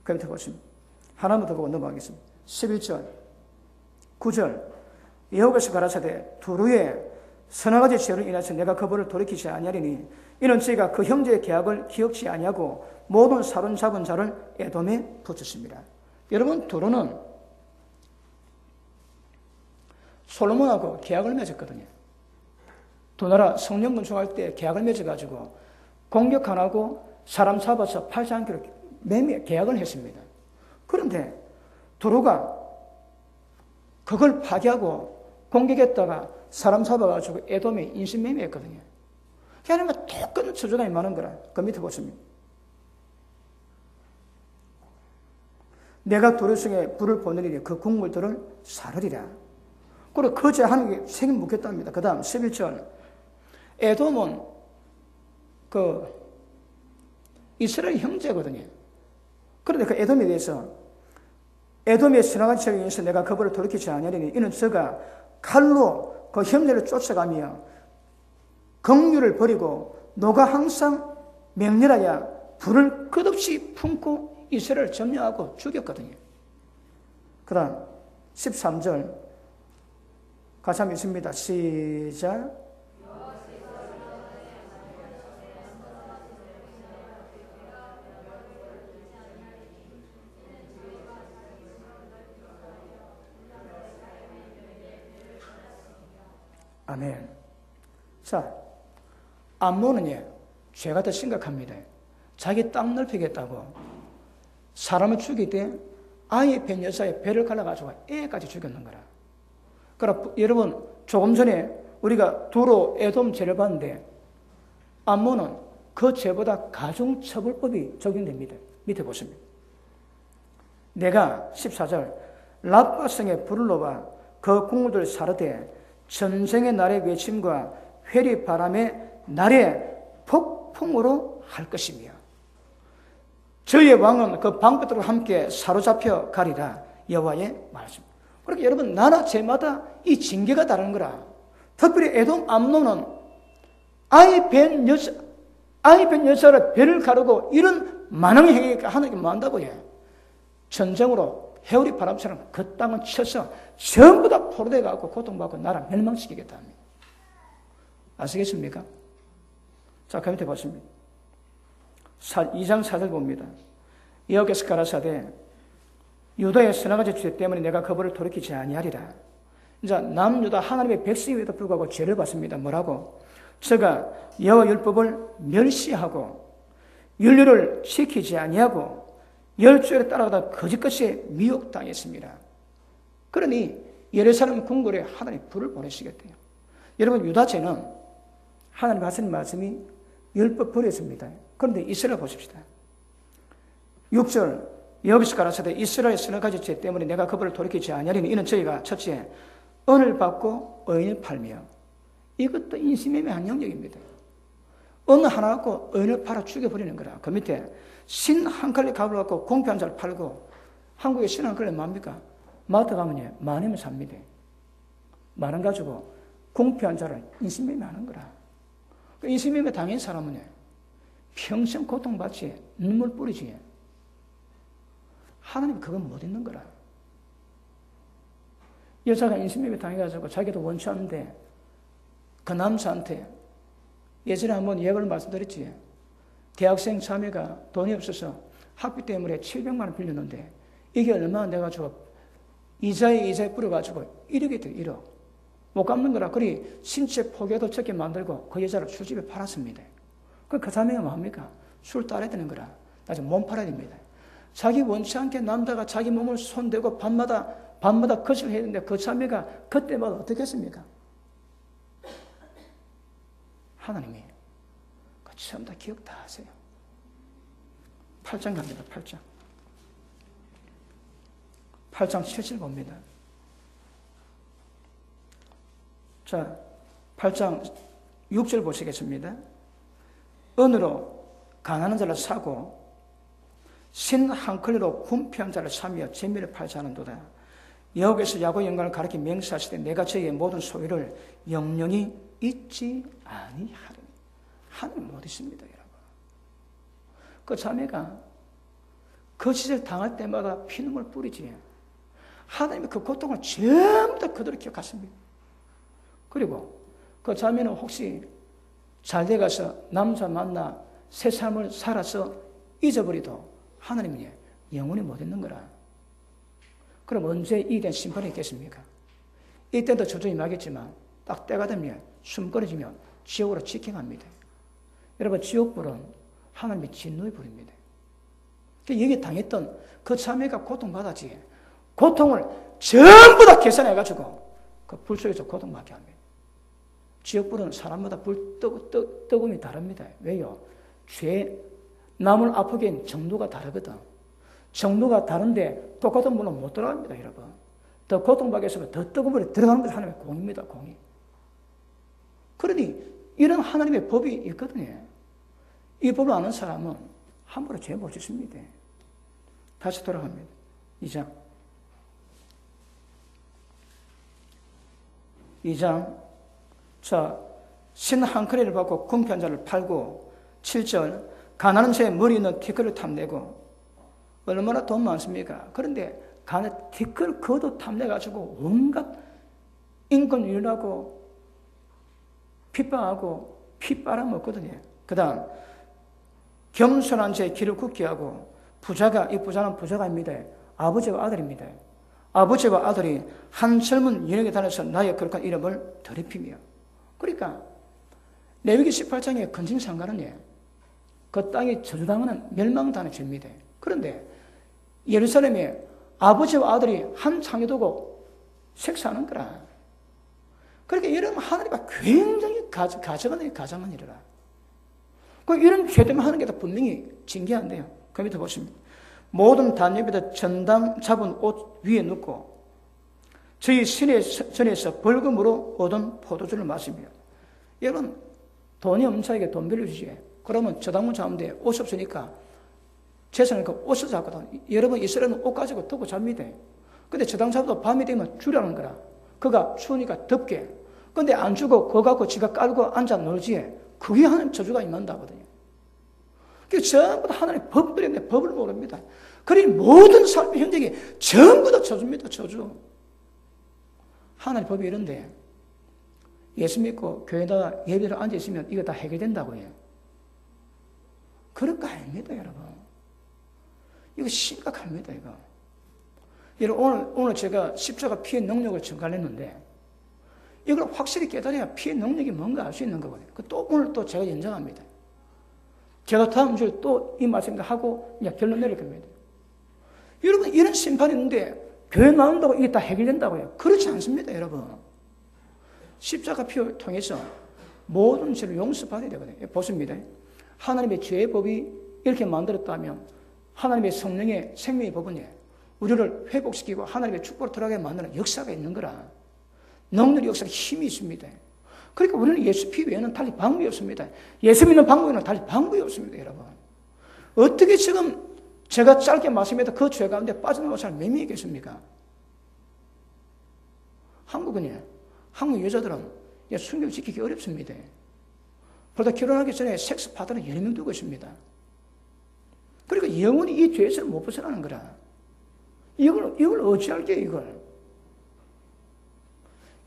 그럼 보십니다. 하나만 더 보고 넘어가겠습니다. 11절, 9절. 여호와께서 가라사대 두루에 서너 가지 죄로 인해서 내가 그벌을 돌이키지 아니하리니 이는 저희가 그 형제의 계약을 기억지 아니하고 모든 사로잡은 자를 에돔에 붙였습니다. 여러분 두루는 솔로몬하고 계약을 맺었거든요. 두 나라 성령 건축할 때 계약을 맺어가지고 공격 안 하고 사람 잡아서 팔지 않기로 매매 계약을 했습니다. 그런데 두루가 그걸 파괴하고 공격했다가 사람 잡아가지고 에돔에 인신매매했거든요. 하나님은 똑같은 저주가 임하는 거라. 그 밑에 보십니다. 내가 도로성에 불을 보내리니 그 국물들을 사르리라. 그리고 그제 하는 게 책임 묻겠답니다. 그 다음 11절. 에돔은 그 이스라엘 형제거든요. 그런데 그 에돔에 대해서 에돔의 선악한 책에 의해서 내가 그벌을 돌이키지 아니하리니 이는 저가 칼로 그 형제를 쫓아가며 긍휼을 버리고 너가 항상 맹렬하여 불을 끝없이 품고 이스라엘을 점령하고 죽였거든요. 그 다음 13절 같이 한번 읽습니다. 시작 아멘. 자, 암몬은 죄가 더 심각합니다. 자기 땅 넓히겠다고 사람을 죽일 때 아이 벤 여자의 배를 갈라가지고 애까지 죽였는 거라. 그러나 여러분 조금 전에 우리가 두로 애돔 죄를 봤는데 암몬은 그 죄보다 가중처벌법이 적용됩니다. 밑에 보십니다. 내가 14절 라빠성에 불을 놓아 그 국물들 사르되 전쟁의 날의 외침과 회리 바람의 날의 폭풍으로 할 것이며 저희의 왕은 그 방패들과 함께 사로잡혀 가리라 여호와의 말씀. 그렇게 여러분 나라 제마다 이 징계가 다른 거라. 특별히 에돔 암노는 아이 벤 여자 아이 벤 여자를 배를 가르고 이런 만왕 행위가 하나님께 뭐한다고 해. 전쟁으로 해오리 바람처럼 그 땅을 쳐서 전부 다 포로돼 갖고 고통받고 나라 멸망시키겠다 합니다. 아시겠습니까? 자, 그 밑에 보십니다. 2장 4절 봅니다. 여호께서 가라사대 유다의 선악가지 죄 때문에 내가 그벌을 돌이키지 아니하리라. 이제 남유다 하나님의 백성임에도 불구하고 죄를 받습니다. 뭐라고? 저가 여호와 율법을 멸시하고 윤리를 지키지 아니하고 열주에 따라가다 거짓것이 미혹당했습니다. 그러니 예루살렘 궁궐에 하나님 불을 보내시겠대요. 여러분 유다죄는 하나님 하신 말씀이 율법 버렸습니다. 그런데 이스라엘 보십시다. 6절 여기서 가라사대 이스라엘 서너 가지 죄 때문에 내가 그벌을 돌이키지 아니하리니 이는 저희가 첫째 은을 받고 의인을 팔며 이것도 인신매매 한 영역입니다. 어느 하나 갖고 의인을 팔아 죽여버리는 거라. 그 밑에 신 한 칼리 값을 갖고 공표 한 자를 팔고 한국에 신 한 칼리 뭡니까? 마트 가면 만이면 삽니다. 만원 가지고 공표 한 자를 인신매매 하는 거라. 그 인신매매 당한 사람은 평생 고통받지 눈물 뿌리지. 하나님 그건 못 있는 거라. 여자가 인신매매 당해가지고 자기도 원치 않는데 그 남자한테 예전에 한번 예를 말씀드렸지. 대학생 자매가 돈이 없어서 학비 때문에 700만 원 빌렸는데 이게 얼마나 내가지고 이자에 이자에 뿌려가지고 1억이 돼 1억. 못 갚는 거라. 그리 신체 포기도 적게 만들고 그 여자를 술집에 팔았습니다. 그, 그 자매가 뭡니까? 술 따라야 되는 거라. 나중에 몸 팔아야 됩니다. 자기 원치 않게 남자가 자기 몸을 손대고 밤마다, 밤마다 거식을 해야 되는데 그 자매가 그때마다 어떻게 했습니까? 하나님이 그 처음 다 기억 다 하세요. 8장 갑니다. 8장. 8장 7절 봅니다. 자, 8장 6절 보시겠습니다. 은으로 가난한 자를 사고 신 한 클리로 군피한 자를 사며 재미를 팔지 않은도다. 여호께서 야곱 영광을 가르쳐 맹세하시되 내가 저희의 모든 소유를 영영이 잊지 아니하리 니 하늘 못 있습니다, 여러분. 그 자매가 그 짓을 당할 때마다 피눈물 뿌리지. 하나님이 그 고통을 전부 다 그대로 기억하십니다. 그리고 그 자매는 혹시 잘 돼가서 남자 만나 새 삶을 살아서 잊어버리도 하나님이 영원히 못 있는 거라. 그럼 언제 이된 심판이 있겠습니까? 이때도 조정이 나겠지만 딱 때가 되면 숨 끊어지면 지옥으로 직행합니다. 여러분 지옥불은 하나님의 진노의 불입니다. 여기 당했던 그 자매가 고통받았지. 고통을 전부 다 계산해가지고 그 불 속에서 고통받게 합니다. 지옥불은 사람마다 불 뜨, 뜨, 뜨거움이 다릅니다. 왜요? 죄, 남을 아프게 한 정도가 다르거든. 정도가 다른데 똑같은 물은 못 들어갑니다, 여러분. 더 고통받게 해서 더 뜨거운 물에 들어가는 것이 하나님의 공입니다, 공이. 그러니 이런 하나님의 법이 있거든요. 이 법을 아는 사람은 함부로 죄 못 짓습니다. 다시 돌아갑니다. 2장. 2장. 자, 신 한 크리를 받고 궁편 자를 팔고 7절. 가난한 자의 머리 있는 티끌을 탐내고 얼마나 돈 많습니까? 그런데 가난 티끌 그도 탐내가지고 온갖 인권 일하고 핍박하고 피 빨아먹거든요. 그 다음, 겸손한 자의 길을 굳게 하고, 부자가, 이 부자는 부자가 아닙니다. 아버지와 아들입니다. 아버지와 아들이 한 젊은 연예계 다녀서 나의 거룩한 이름을 더럽히며. 그러니까, 레위기 18장의 건진상가는 그 땅이 저주당하는 멸망당의 죄입니다. 그런데, 예루살렘에 아버지와 아들이 한 창에 두고 색사하는 거라. 그렇게 이러면 하나님과 굉장히 가정은 가정은 일이라. 그 이런 죄 때문에 하는 게 다 분명히 징계한대요. 그 밑에 보시면 모든 단엽에다 전당 잡은 옷 위에 넣고 저희 신의 전에서 벌금으로 얻은 포도주를 마시며 여러분 돈이 없는 자에게 돈 빌려주지. 그러면 저당문 잡는데 옷 없으니까 재산을 그 옷을 잡거든. 여러분 이스라엘은 옷 가지고 덮고 잡니다. 근데 저당 잡도 밤이 되면 주라는 거라. 그가 추우니까 덥게 근데 안 주고 그거 갖고 지가 깔고 앉아 놀지. 그게 하나님 저주가 임한다거든요. 그 전부 다 하나님 법들인데 법을 모릅니다. 그러니 모든 삶의 현장이 전부 다 저주입니다. 저주. 하나님 법이 이런데 예수 믿고 교회에다 예배를 앉아 있으면 이거 다 해결된다고 해요. 그런 거 아닙니다, 여러분. 이거 심각합니다, 이거. 여러분, 오늘, 오늘 제가 십자가 피해 능력을 증가했는데 이걸 확실히 깨달아야 피해 능력이 뭔가 알 수 있는 거거든요. 그또 오늘 또 제가 연장합니다. 제가 다음 주에 또 이 말씀을 하고 이제 결론 내릴 겁니다. 여러분 이런 심판이 있는데 교회 나온다고 이게 다 해결된다고요? 그렇지 않습니다, 여러분. 십자가 피를 통해서 모든 죄를 용서받아야 되거든요. 보십니다. 하나님의 죄의 법이 이렇게 만들었다면 하나님의 성령의 생명의 법은 우리를 회복시키고 하나님의 축복을 들어가게 만드는 역사가 있는 거라. 능력 역사가 힘이 있습니다. 그러니까 우리는 예수 피 외에는 달리 방법이 없습니다. 예수 믿는 방법에는 달리 방법이 없습니다, 여러분. 어떻게 지금 제가 짧게 말씀해도 그 죄 가운데 빠져나올 사람 몇 명이 겠습니까? 한국은, 한국 여자들은 순결 지키기 어렵습니다. 그러다 결혼하기 전에 섹스 파트너 여러 명 두고 있습니다. 그러니까 영원히 이 죄에서 못 벗어나는 거라. 이걸, 이걸 어찌할게, 이걸.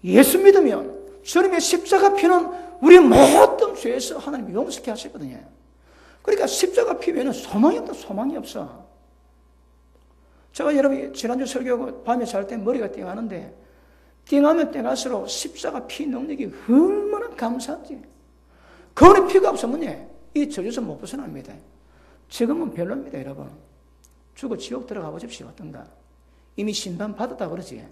예수 믿으면 주님의 십자가 피는 우리 모든 죄에서 하나님 용서케 하시거든요. 그러니까 십자가 피 외에는 소망이 없다, 소망이 없어. 제가 여러분 지난주 설교하고 밤에 잘 때 머리가 띵하는데 띵하면 띵할수록 십자가 피 능력이 얼마나 감사한지. 그의 피가 없으면 이 저주에서 못 벗어납니다. 지금은 별로입니다, 여러분. 죽어 지옥 들어가 보십시오, 어떤가. 이미 심판 받았다 그러지.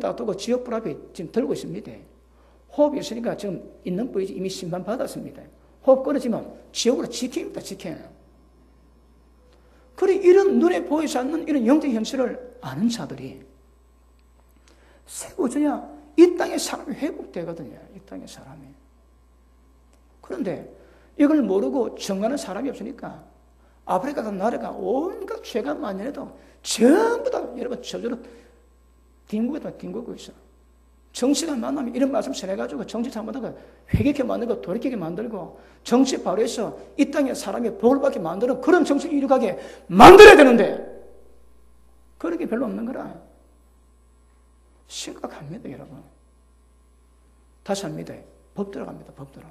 딱 두고 지옥불 앞에 지금 들고 있습니다. 호흡이 있으니까 지금 있는 뿌이지 이미 심판 받았습니다. 호흡 끊어지면 지옥으로 지킵니다, 지켜. 그래, 이런 눈에 보이지 않는 이런 영적 현실을 아는 자들이 세워져야 이 땅의 사람이 회복되거든요. 이 땅의 사람이. 그런데 이걸 모르고 정하는 사람이 없으니까 아프리카 나라가 온갖 죄가 만연해도 전부 다 여러분 저절로 뒹구다 뒹구고 있어. 정치가 만나면 이런 말씀 전해가지고 정치 잘못하고 회개케 만들고 돌이키게 만들고 정치 발휘해서 이 땅에 사람이 복을 받게 만드는 그런 정치 이룩하게 만들어야 되는데 그런 게 별로 없는 거라. 심각합니다, 여러분. 다시 합니다. 법 들어갑니다, 법 들어.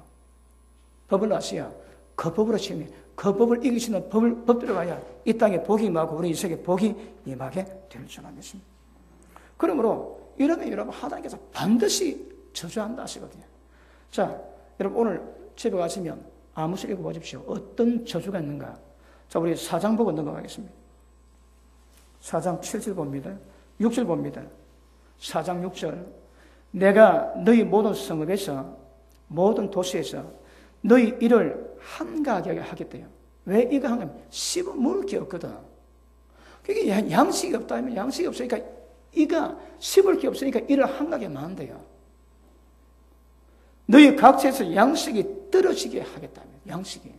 법을 아셔야 그 법으로 치면 그 법을 이기시는 법을, 법 들어가야 이 땅에 복이 임하고 우리 이 세계 복이 임하게 될줄 믿습니다. 그러므로 이러면 여러분 하나님께서 반드시 저주한다 하시거든요. 자, 여러분 오늘 집에 가시면 아무수 읽어보십시오. 어떤 저주가 있는가? 자, 우리 사장 보고 넘어가겠습니다. 사장 7절 봅니다. 6절 봅니다. 사장 6절. 내가 너희 모든 성읍에서 모든 도시에서 너희 일을 한가하게 하겠대요. 왜 이거 하면 씹어 먹을 게 없거든. 그게 양식이 없다면 양식이 없으니까 이가 씹을 게 없으니까 이를 한가하게 만든대요. 너희 각처에서 양식이 떨어지게 하겠다면 양식이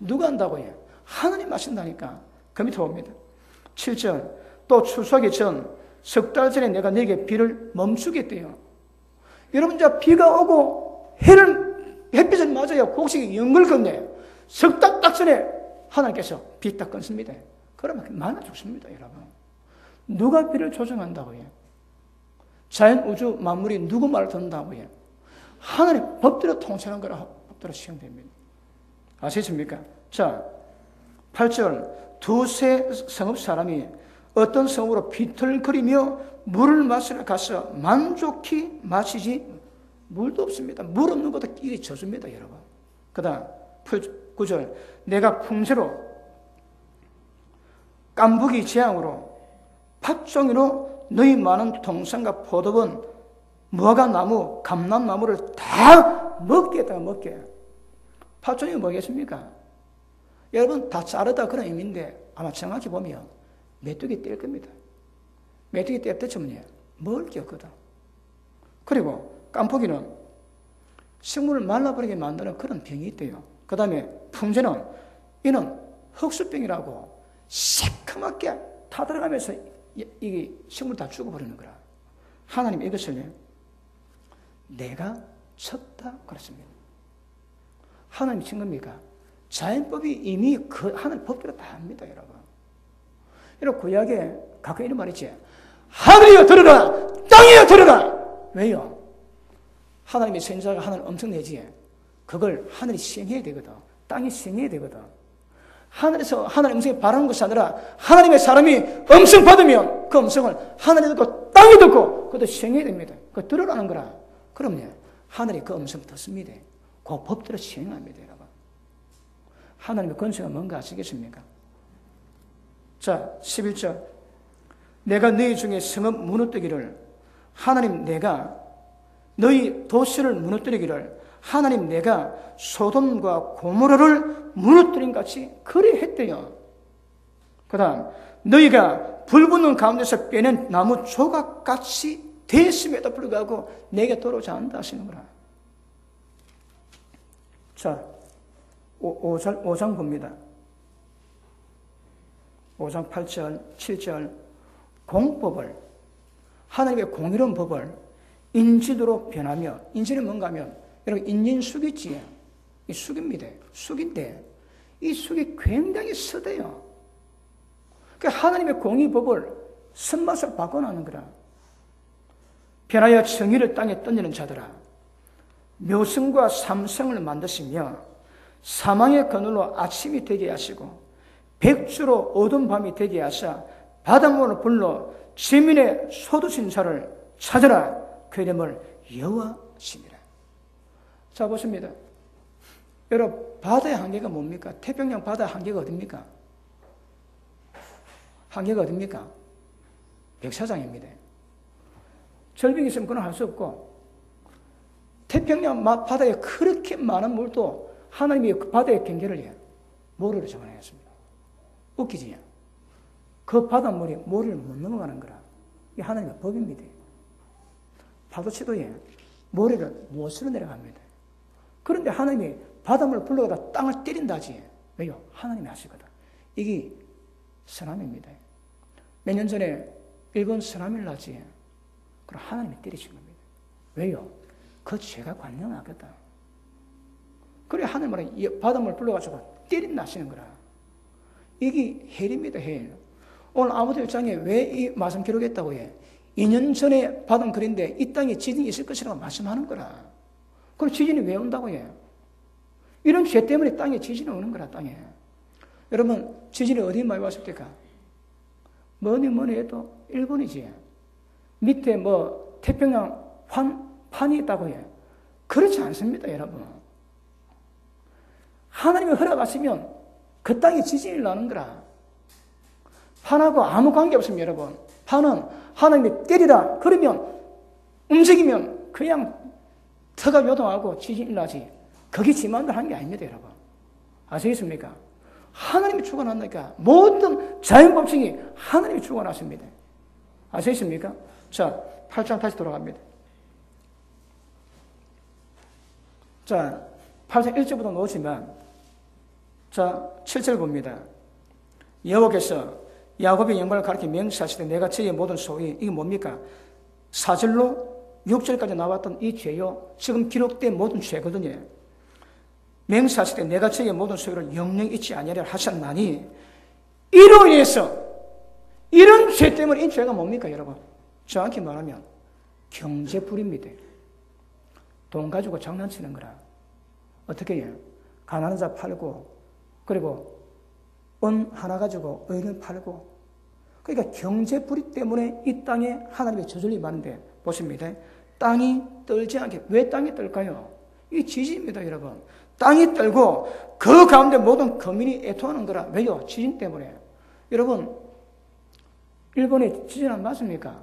누가 한다고 요 하나님 하신다니까. 그 밑에 봅니다. 7절 또 추수하기 전 석 달 전에 내가 너에게 비를 멈추겠대요. 여러분 자 비가 오고 해를 햇빛을 맞아야 곡식이 연글 건데 석달 딱 전에 하나님께서 비 딱 끊습니다. 그러면 많아 죽습니다, 여러분. 누가 비를 조정한다고 해요? 자연 우주 만물이 누구 말을 듣는다고 해요? 하나님 법대로 통치하는 거라 법대로 시행됩니다. 아시겠습니까? 자, 8절 두세 성읍 사람이 어떤 성으로 비틀거리며 물을 마시러 가서 만족히 마시지 물도 없습니다. 물 없는 것도 이게 져줍니다, 여러분. 그 다음 9절 내가 풍세로 깐부기 재앙으로 팥종이로 너희 많은 동산과 포도원, 무화과 나무, 감람 나무를 다 먹겠다, 먹게. 팥종이 뭐겠습니까? 여러분, 다 자르다 그런 의미인데, 아마 정확히 보면, 메뚜기 뗄 겁니다. 메뚜기 뗄 때쯤은요, 먹을 게 없거든. 그리고 깐포기는 식물을 말라버리게 만드는 그런 병이 있대요. 그 다음에 풍제는, 이는 흑수병이라고 새카맣게 타들어가면서 이게 식물 다 죽어버리는 거라. 하나님 이것을 내가 쳤다 그랬습니다. 하나님이 친 겁니까? 자연법이 이미 그 하늘 법대로 다 합니다, 여러분. 여러분, 구약에 가끔 이런 말 있지. 하늘이여 들어라! 땅이여 들어라! 왜요? 하나님의 선자가 하늘 엄청 내지. 그걸 하늘이 시행해야 되거든. 땅이 시행해야 되거든. 하늘에서 하나님 음성이 바라는 것이 아니라 하나님의 사람이 음성 받으면 그 음성을 하늘이 듣고 땅이 듣고 그것도 시행해야 됩니다. 그 들으라는 거라. 그럼요. 하늘이 그 음성 듣습니다. 그 법대로 시행합니다, 여러분. 하나님의 권세가 뭔가 아시겠습니까? 자, 11절. 내가 너희 중에 성읍 무너뜨기를 하나님 내가 너희 도시를 무너뜨리기를 하나님 내가 소돔과 고모라를 무너뜨린 같이 그리 했대요. 그 다음, 너희가 불 붙는 가운데서 빼낸 나무 조각같이 됐음에도 불구하고 내게 돌아오지 않는다 하시는 거라. 자, 5, 5장, 5장 봅니다. 5장 8절, 7절, 공법을, 하나님의 공의로운 법을 인지도로 변하며, 인지는 뭔가 하면, 여러분, 인진숙이지. 이 숙입니다. 숙인데, 이 숙이 굉장히 서대요. 그 하나님의 공의 법을 선맛을 바꿔놓는 거라. 변하여 정의를 땅에 던지는 자들아. 묘성과 삼성을 만드시며 사망의 그늘로 아침이 되게 하시고 백주로 어두운 밤이 되게 하사 바닷물을 불러 지민의 소두신 자를 찾으라 그 이름을 여호와시니라. 자 보십니다. 여러분 바다의 한계가 뭡니까? 태평양 바다의 한계가 어딥니까? 한계가 어딥니까? 백사장입니다. 절벽이 있으면 그건 할 수 없고 태평양 바다에 그렇게 많은 물도 하나님이 그 바다의 경계를 해 모래로 정하였습니다. 웃기지? 그 바닷물이 모래를 못 넘어가는 거라. 이게 하나님의 법입니다. 파도치도에 모래를 못으로 내려갑니다. 그런데 하나님이 바닷물을 불러가다 땅을 때린다지. 왜요? 하나님이 하시거든. 이게 쓰나미입니다. 몇 년 전에 일본 쓰나미를 나지. 그럼 하나님이 때리신 겁니다. 왜요? 그 죄가 관영하거든. 그래 하늘말은 바닷물 불러가지고 때린 나시는 거라. 이게 헬입니다, 헬. 오늘 아무도 일장에 왜 이 말씀 기록했다고 해? 2년 전에 받은 글인데 이 땅에 지진이 있을 것이라고 말씀하는 거라. 그럼 지진이 왜 온다고 해? 이런 죄 때문에 땅에 지진이 오는 거라, 땅에. 여러분, 지진이 어디 많이 왔습니까? 뭐니 뭐니 해도 일본이지. 밑에 뭐 태평양 환, 판이 있다고 해. 그렇지 않습니다, 여러분. 하나님이 허락하시면 그 땅에 지진이 나는 거라. 판하고 아무 관계 없습니다, 여러분. 판은 하나님이 때리라. 그러면 움직이면 그냥 터가 요동하고 지진이 나지. 그게 지만들 한게 아닙니다, 여러분. 아시겠습니까? 하나님이 주관한다니까 모든 자연 법칙이 하나님이 주관하십니다. 아시겠습니까? 자, 8장 다시 돌아갑니다. 자, 8장 1절부터 놓지만, 자, 7절 봅니다. 여호와께서 야곱의 영광을 가리켜 명시하시되 내가 저의 모든 소위, 이게 뭡니까? 사절로 6절까지 나왔던 이 죄요, 지금 기록된 모든 죄거든요. 맹사시되 내가 저의 모든 소유를 영영 잊지 아니하려 하셨나니 이로 인해서 이런 죄 때문에 이 죄가 뭡니까 여러분? 정확히 말하면 경제불입니다. 돈 가지고 장난치는 거라. 어떻게 해요? 가난한 자 팔고 그리고 은 하나 가지고 의를 팔고 그러니까 경제불이 때문에 이 땅에 하나님의 저절이 많은데 보십니다. 땅이 떨지 않게 왜 땅이 떨까요? 이 지진입니다, 여러분. 땅이 떨고 그 가운데 모든 거민이 애통하는 거라. 왜요? 지진 때문에. 여러분, 일본에 지진 안 맞습니까?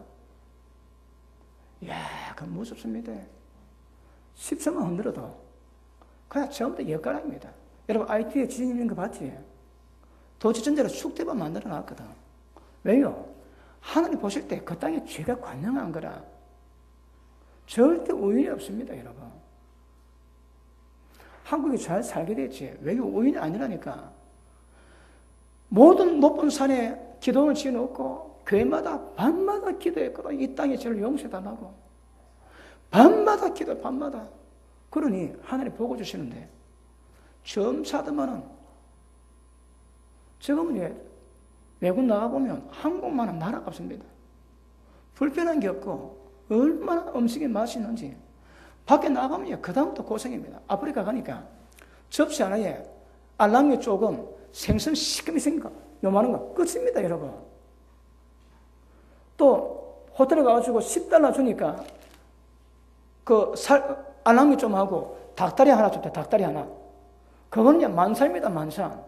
이야, 그 무섭습니다. 10초만 흔들어도 그냥 처음부터 역가락입니다. 여러분, IT에 지진 있는 거 봤지? 도지전제로 숙대반 만들어 놨거든. 왜요? 하나님 보실 때 그 땅에 죄가 관영한 거라. 절대 우연이 없습니다, 여러분. 한국이 잘 살게 됐지. 외교 우연이 아니라니까. 모든 높은 산에 기도를 지어놓고 교회마다 밤마다 기도했거든. 이 땅에 죄를 용서 달라고. 밤마다 기도, 밤마다. 그러니 하나님 보고 주시는데 점차더만은 지금은 외국 나가보면 한국만은 나라가 없습니다. 불편한 게 없고 얼마나 음식이 맛있는지 밖에 나가면 그다음부터 고생입니다. 아프리카 가니까 접시 하나에 알랑이 조금 생선 시큼이 생각 요만한 거 끝입니다, 여러분. 또 호텔에 가가지고 10달러 주니까 그 살, 알랑이 좀 하고 닭다리 하나 줬대, 닭다리 하나. 그거는 만살입니다, 만살.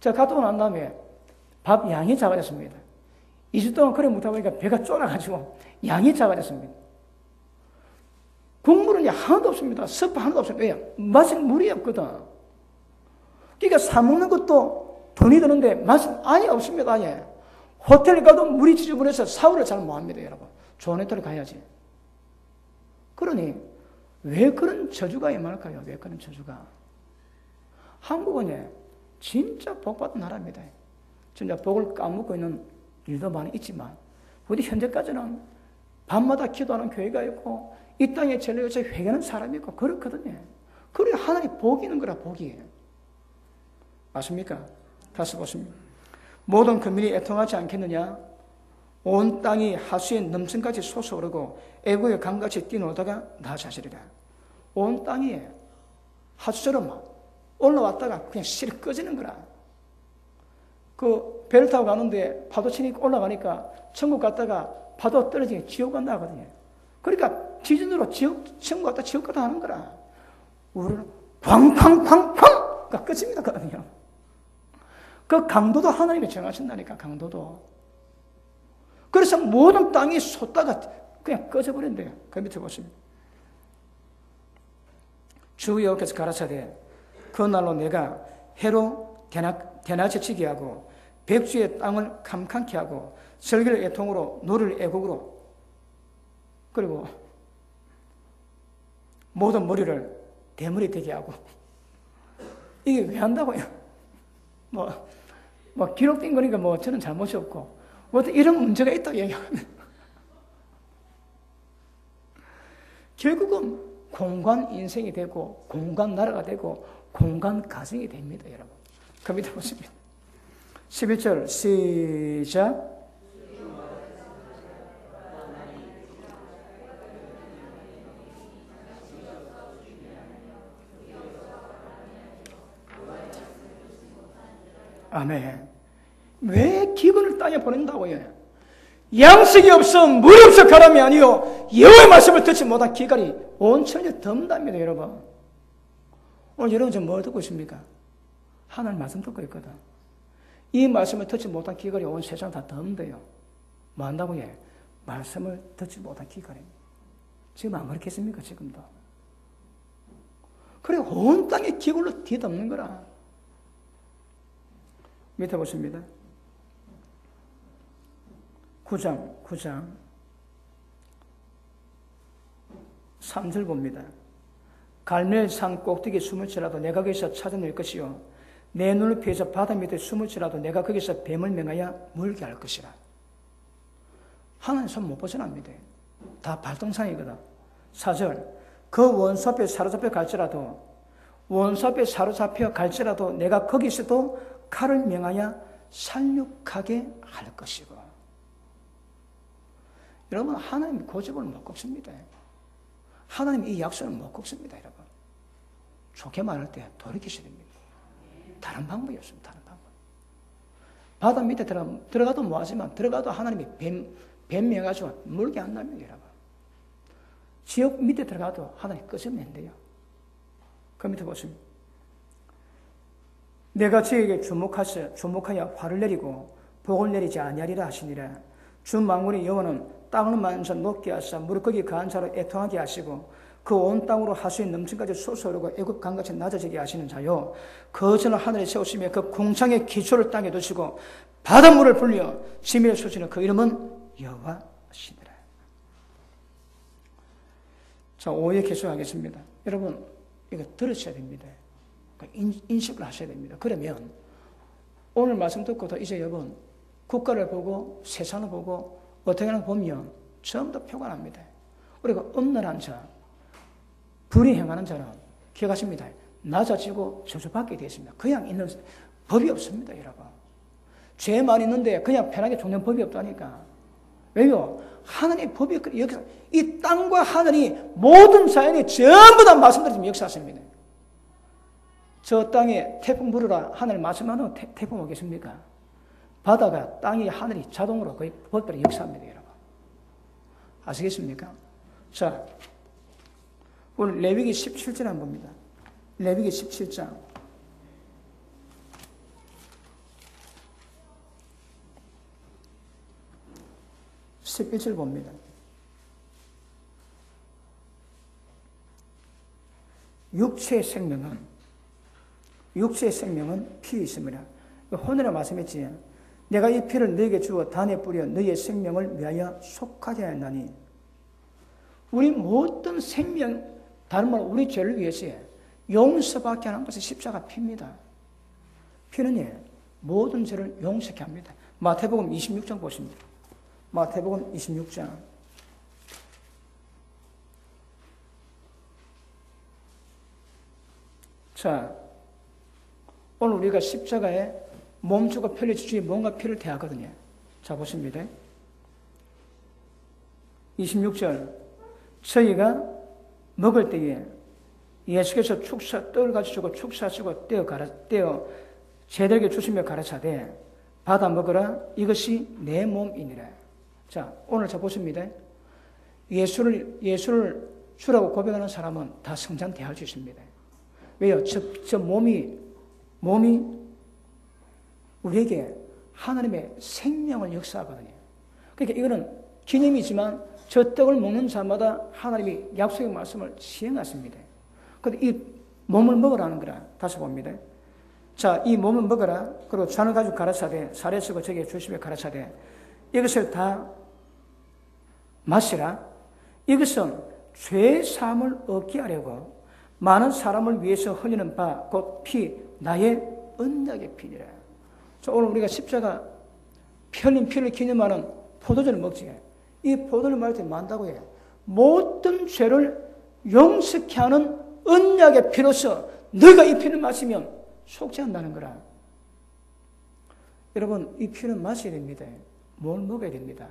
제가 갔다 오고 난 다음에 밥 양이 작아졌습니다. 2주 동안 그래 못하고 보니까 배가 쫄아가지고 양이 작아졌습니다. 국물은 하나도 없습니다. 섭 하나도 없습니다. 왜? 맛은 물이 없거든. 그러니까 사먹는 것도 돈이 드는데 맛은 아예 없습니다. 아예. 호텔 가도 물이 지저분해서 사우를 잘 못합니다. 여러분. 좋은 호텔 가야지. 그러니 왜 그런 저주가 임할까요? 왜 그런 저주가? 한국은 진짜 복받은 나라입니다. 진짜 복을 까먹고 있는 일도 많이 있지만 우리 현재까지는 밤마다 기도하는 교회가 있고 이 땅에 전례요새 회개하는 사람이 있고 그렇거든요. 그래 하나님 복이 있는 거라 복이. 맞습니까? 다시 보십니다. 모든 국민이 애통하지 않겠느냐? 온 땅이 하수의 넘침까지 솟아오르고 애고의 강같이 뛰노다가 나 자시리라. 온 땅이 하수처럼 올라왔다가 그냥 실 꺼지는 거라. 그 배를 타고 가는데 파도 치니까 올라가니까 천국 갔다가 파도 떨어지니 지옥 간다 하거든요. 그러니까 지진으로 지옥, 천국 갔다 지옥 갔다 하는 거라. 우리는 쾅쾅쾅쾅가 끝입니다. 거든요. 그 강도도 하나님이 정하신다니까, 강도도. 그래서 모든 땅이 솟다가 그냥 꺼져버린대요. 그 밑에 보시면. 주 여호와께서 가라사대 그날로 내가 해로 대낮, 대낮에 지게 하고 백주의 땅을 캄캄케 하고 절기를 애통으로 노래를 애곡으로 그리고 모든 머리를 대머리 되게 하고 이게 왜 한다고요? 뭐, 뭐 기록된 거니까 뭐 저는 잘못이 없고 뭐 이런 문제가 있다고 얘기하는 결국은 공간 인생이 되고 공간 나라가 되고 공간 가정이 됩니다, 여러분. 그 보시면 11절 시작 아멘. 왜 기근을 땅에 보낸다고요? 양식이 없어 물이 없어 가람이 아니요 여호와의 말씀을 듣지 못한 기갈이 온 천에 덤답니다 여러분 오늘 여러분 지금 뭐 듣고 있습니까? 하나님 말씀 듣고 있거든 이 말씀을 듣지 못한 기갈이 온 세상 다 덤대요 뭐 한다고 해? 말씀을 듣지 못한 기갈입니다 지금 안 그렇겠습니까 지금도 그래 온 땅에 기굴로 뒤덮는 거라 밑에 보십니다 9장, 9장. 3절 봅니다. 갈멜산 꼭대기 숨을 치라도 내가 거기서 찾아낼 것이요. 내 눈을 피해서 바다 밑에 숨을 치라도 내가 거기서 뱀을 맹하여 물게 할 것이라. 하나님 손 못 벗어납니다. 다 발동상이거든. 4절. 그 원수 앞에 사로잡혀 갈지라도, 원수 앞에 사로잡혀 갈지라도 내가 거기서도 칼을 명하여 살육하게 할 것이고. 여러분, 하나님 고집을 못 꺾습니다. 하나님 이 약속을 못 꺾습니다, 여러분. 좋게 말할 때 돌이키셔야 됩니다. 다른 방법이 없습니다, 다른 방법. 바다 밑에 들어가, 들어가도 뭐하지만, 들어가도 하나님이 뱀, 뱀매가지고 물게 한다면, 여러분. 지옥 밑에 들어가도 하나님 끄집낸대요. 그 밑에 보시면. 내가 저에게 주목하여, 주목하여 화를 내리고 복을 내리지 아니하리라 하시니라. 주 망군의 여호와는 땅을 만져 높게 하사 무릎 거기 거한 자로 애통하게 하시고 그 온 땅으로 하수인 넘침까지 솟아오르고 애굽 강같이 낮아지게 하시는 자요. 거전을 하늘에 세우시며 그 궁창의 기초를 땅에 두시고 바닷물을 불려 지밀 솟시는 그 이름은 여호와시니라. 자 5회 계속하겠습니다. 여러분 이거 들으셔야 됩니다. 그러니까 인식을 하셔야 됩니다. 그러면 오늘 말씀 듣고도 이제 여러분 국가를 보고 세상을 보고 어떻게 하나 보면 전부 다 표가 납니다. 우리가 음란한 자, 불이 행하는 자는 기억하십니다. 낮아지고 저주받게 되었습니다. 그냥 있는 법이 없습니다, 여러분. 죄만 있는데 그냥 편하게 죽는 법이 없다니까. 왜요? 하나님의 법이 여기서 이 땅과 하늘이 모든 자연이 전부 다 말씀드리면 역사하십니다. 저 땅에 태풍 불어라 하늘 말씀하는 태풍 오겠습니까? 바다가 땅이 하늘이 자동으로 거의 법대로 역사합니다, 여러분. 아시겠습니까? 자, 오늘 레위기 17절 한번 봅니다. 레위기 17장. 1 1절 봅니다. 육체의 생명은 육체의 생명은 피에 있습니다. 혼이라 말씀했지. 내가 이 피를 너에게 주어 단에 뿌려 너의 생명을 위하여 속하게 하였나니 우리 모든 생명 다른 말로 우리 죄를 위해서 용서받게 하는 것이 십자가 피입니다. 피는 예, 모든 죄를 용서케 합니다. 마태복음 26장 보십니다. 마태복음 26장 자, 오늘 우리가 십자가에 몸주가 편리주주의 뭔가 피를 대하거든요. 자, 보십니다. 26절. 저희가 먹을 때에 예수께서 축사, 떡을 가지고 축사하시고 떼어 가라, 떼어 제들에게 주시며 가르차되 받아 먹으라 이것이 내 몸이니라. 자, 오늘 자 보십니다. 예수를, 예수를 주라고 고백하는 사람은 다수 있습니다. 왜요? 저, 저 몸이, 몸이 우리에게 하나님의 생명을 역사하거든요. 그러니까 이거는 기념이지만 저 떡을 먹는 자마다 하나님이 약속의 말씀을 시행하십니다. 근데 이 몸을 먹으라는 거라 다시 봅니다. 자, 이 몸을 먹어라. 그리고 잔을 가지고 가라사대, 살에 쓰고 저게 주심에 가라사대. 이것을 다 마시라. 이것은 죄 사함을 얻게 하려고 많은 사람을 위해서 흘리는 바, 곧 피, 나의 언약의 피니라. 자, 오늘 우리가 십자가 편린 피를 기념하는 포도주를 먹지. 이 포도를 말할 때 만다고 해. 모든 죄를 용서케 하는 언약의 피로서 너희가 이 피를 마시면 속지 않는다는 거라. 여러분, 이 피는 마셔야 됩니다. 뭘 먹어야 됩니다.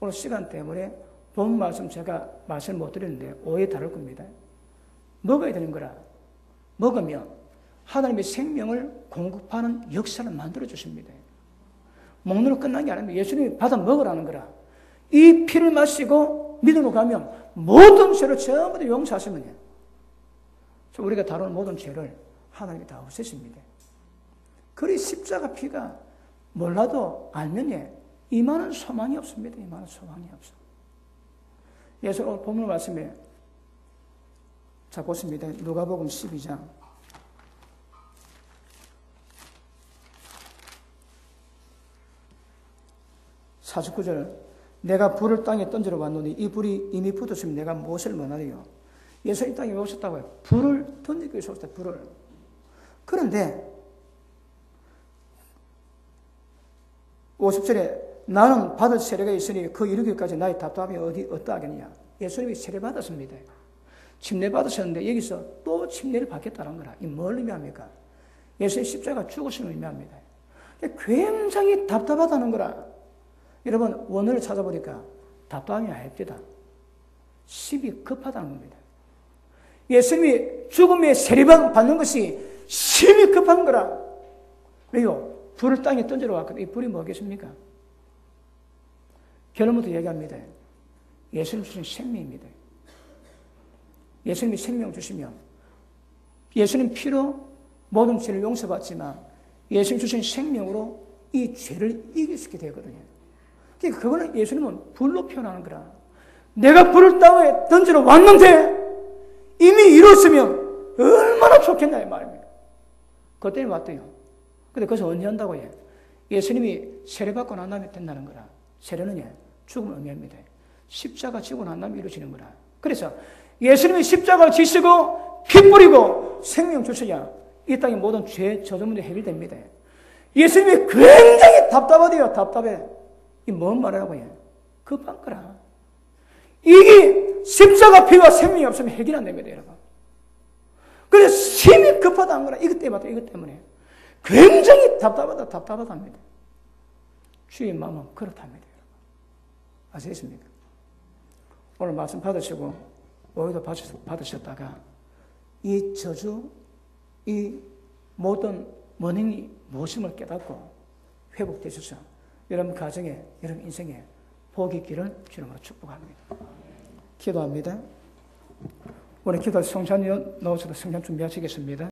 오늘 시간 때문에 본 말씀 제가 말씀을 못 드리는데 오해 다룰 겁니다. 먹어야 되는 거라. 먹으면 하나님의 생명을 공급하는 역사를 만들어 주십니다. 먹는 거 끝난 게 아닙니다. 예수님이 받아 먹으라는 거라. 이 피를 마시고 믿음으로 가면 모든 죄를 전부 다 용서하시면 돼요. 우리가 다루는 모든 죄를 하나님이 다 없애십니다. 그리 십자가 피가 몰라도 알면 예, 이만한 소망이 없습니다. 이만한 소망이 없어. 예수 오늘 본문 말씀에 자 보십니다. 누가복음 12장 4 9절 내가 불을 땅에 던지러 왔노니 이 불이 이미 붙었으면 내가 무엇을 원하리요? 예수님 땅에 왜 오셨다고요? 불을 던지기 위해서 오셨다, 불을. 그런데 50절에 나는 받을 세례가 있으니 그 이르기까지 나의 답답함이 어디 어떠하겠느냐. 예수님이 세례 받았습니다. 침례 받으셨는데 여기서 또 침례를 받겠다는 거라. 이뭘 의미합니까? 예수의 십자가 죽으심을 의미합니다. 굉장히 답답하다는 거라. 여러분 원어를 찾아보니까 답답함이 아닙니다. 십이 급하다는 겁니다. 예수님이 죽음의 세례받 받는 것이 심히 급한 거라. 왜요? 불을 땅에 던지러 왔거든요. 이 불이 뭐겠습니까? 결론부터 얘기합니다. 예수님 주신 생명입니다. 예수님이 생명 주시면 예수님 피로 모든 죄를 용서받지만 예수님 주신 생명으로 이 죄를 이길 수 있게 되거든요. 그러니까 그거는 예수님은 불로 표현하는 거라. 내가 불을 땅에 던지러 왔는데 이미 이뤘으면 얼마나 좋겠나 이 말입니다. 때문에 왔대요. 근데 그것을 언제 한다고 해? 예수님이 세례받고 난 다음에 된다는 거라. 세례는 예, 죽음을 의미합니다. 십자가 지고 난 다음에 이루어지는 거라. 그래서 예수님이 십자가를 지시고 피 뿌리고 생명 주셔야 이 땅의 모든 죄, 저주문이 해결됩니다. 예수님이 굉장히 답답하대요, 답답해. 이뭔 말이라고 해? 급한 거라. 이게 십자가 피가 생명이 없으면 해결 안 됩니다, 여러분. 그래서 심히 급하다는 거라. 이것 때문에, 이것 때문에. 굉장히 답답하다, 답답하답니다. 주의 마음은 그렇답니다, 여러분. 아시겠습니까? 오늘 말씀 받으시고, 오해도 받으셨다가, 이 저주, 이 모든 원인이 무엇임을 깨닫고 회복되셔서 여러분 가정에, 여러분 인생에 복이 길을 주님으로 축복합니다. 기도합니다. 오늘 기도 성찬 넣으셔도 성찬 준비하시겠습니다.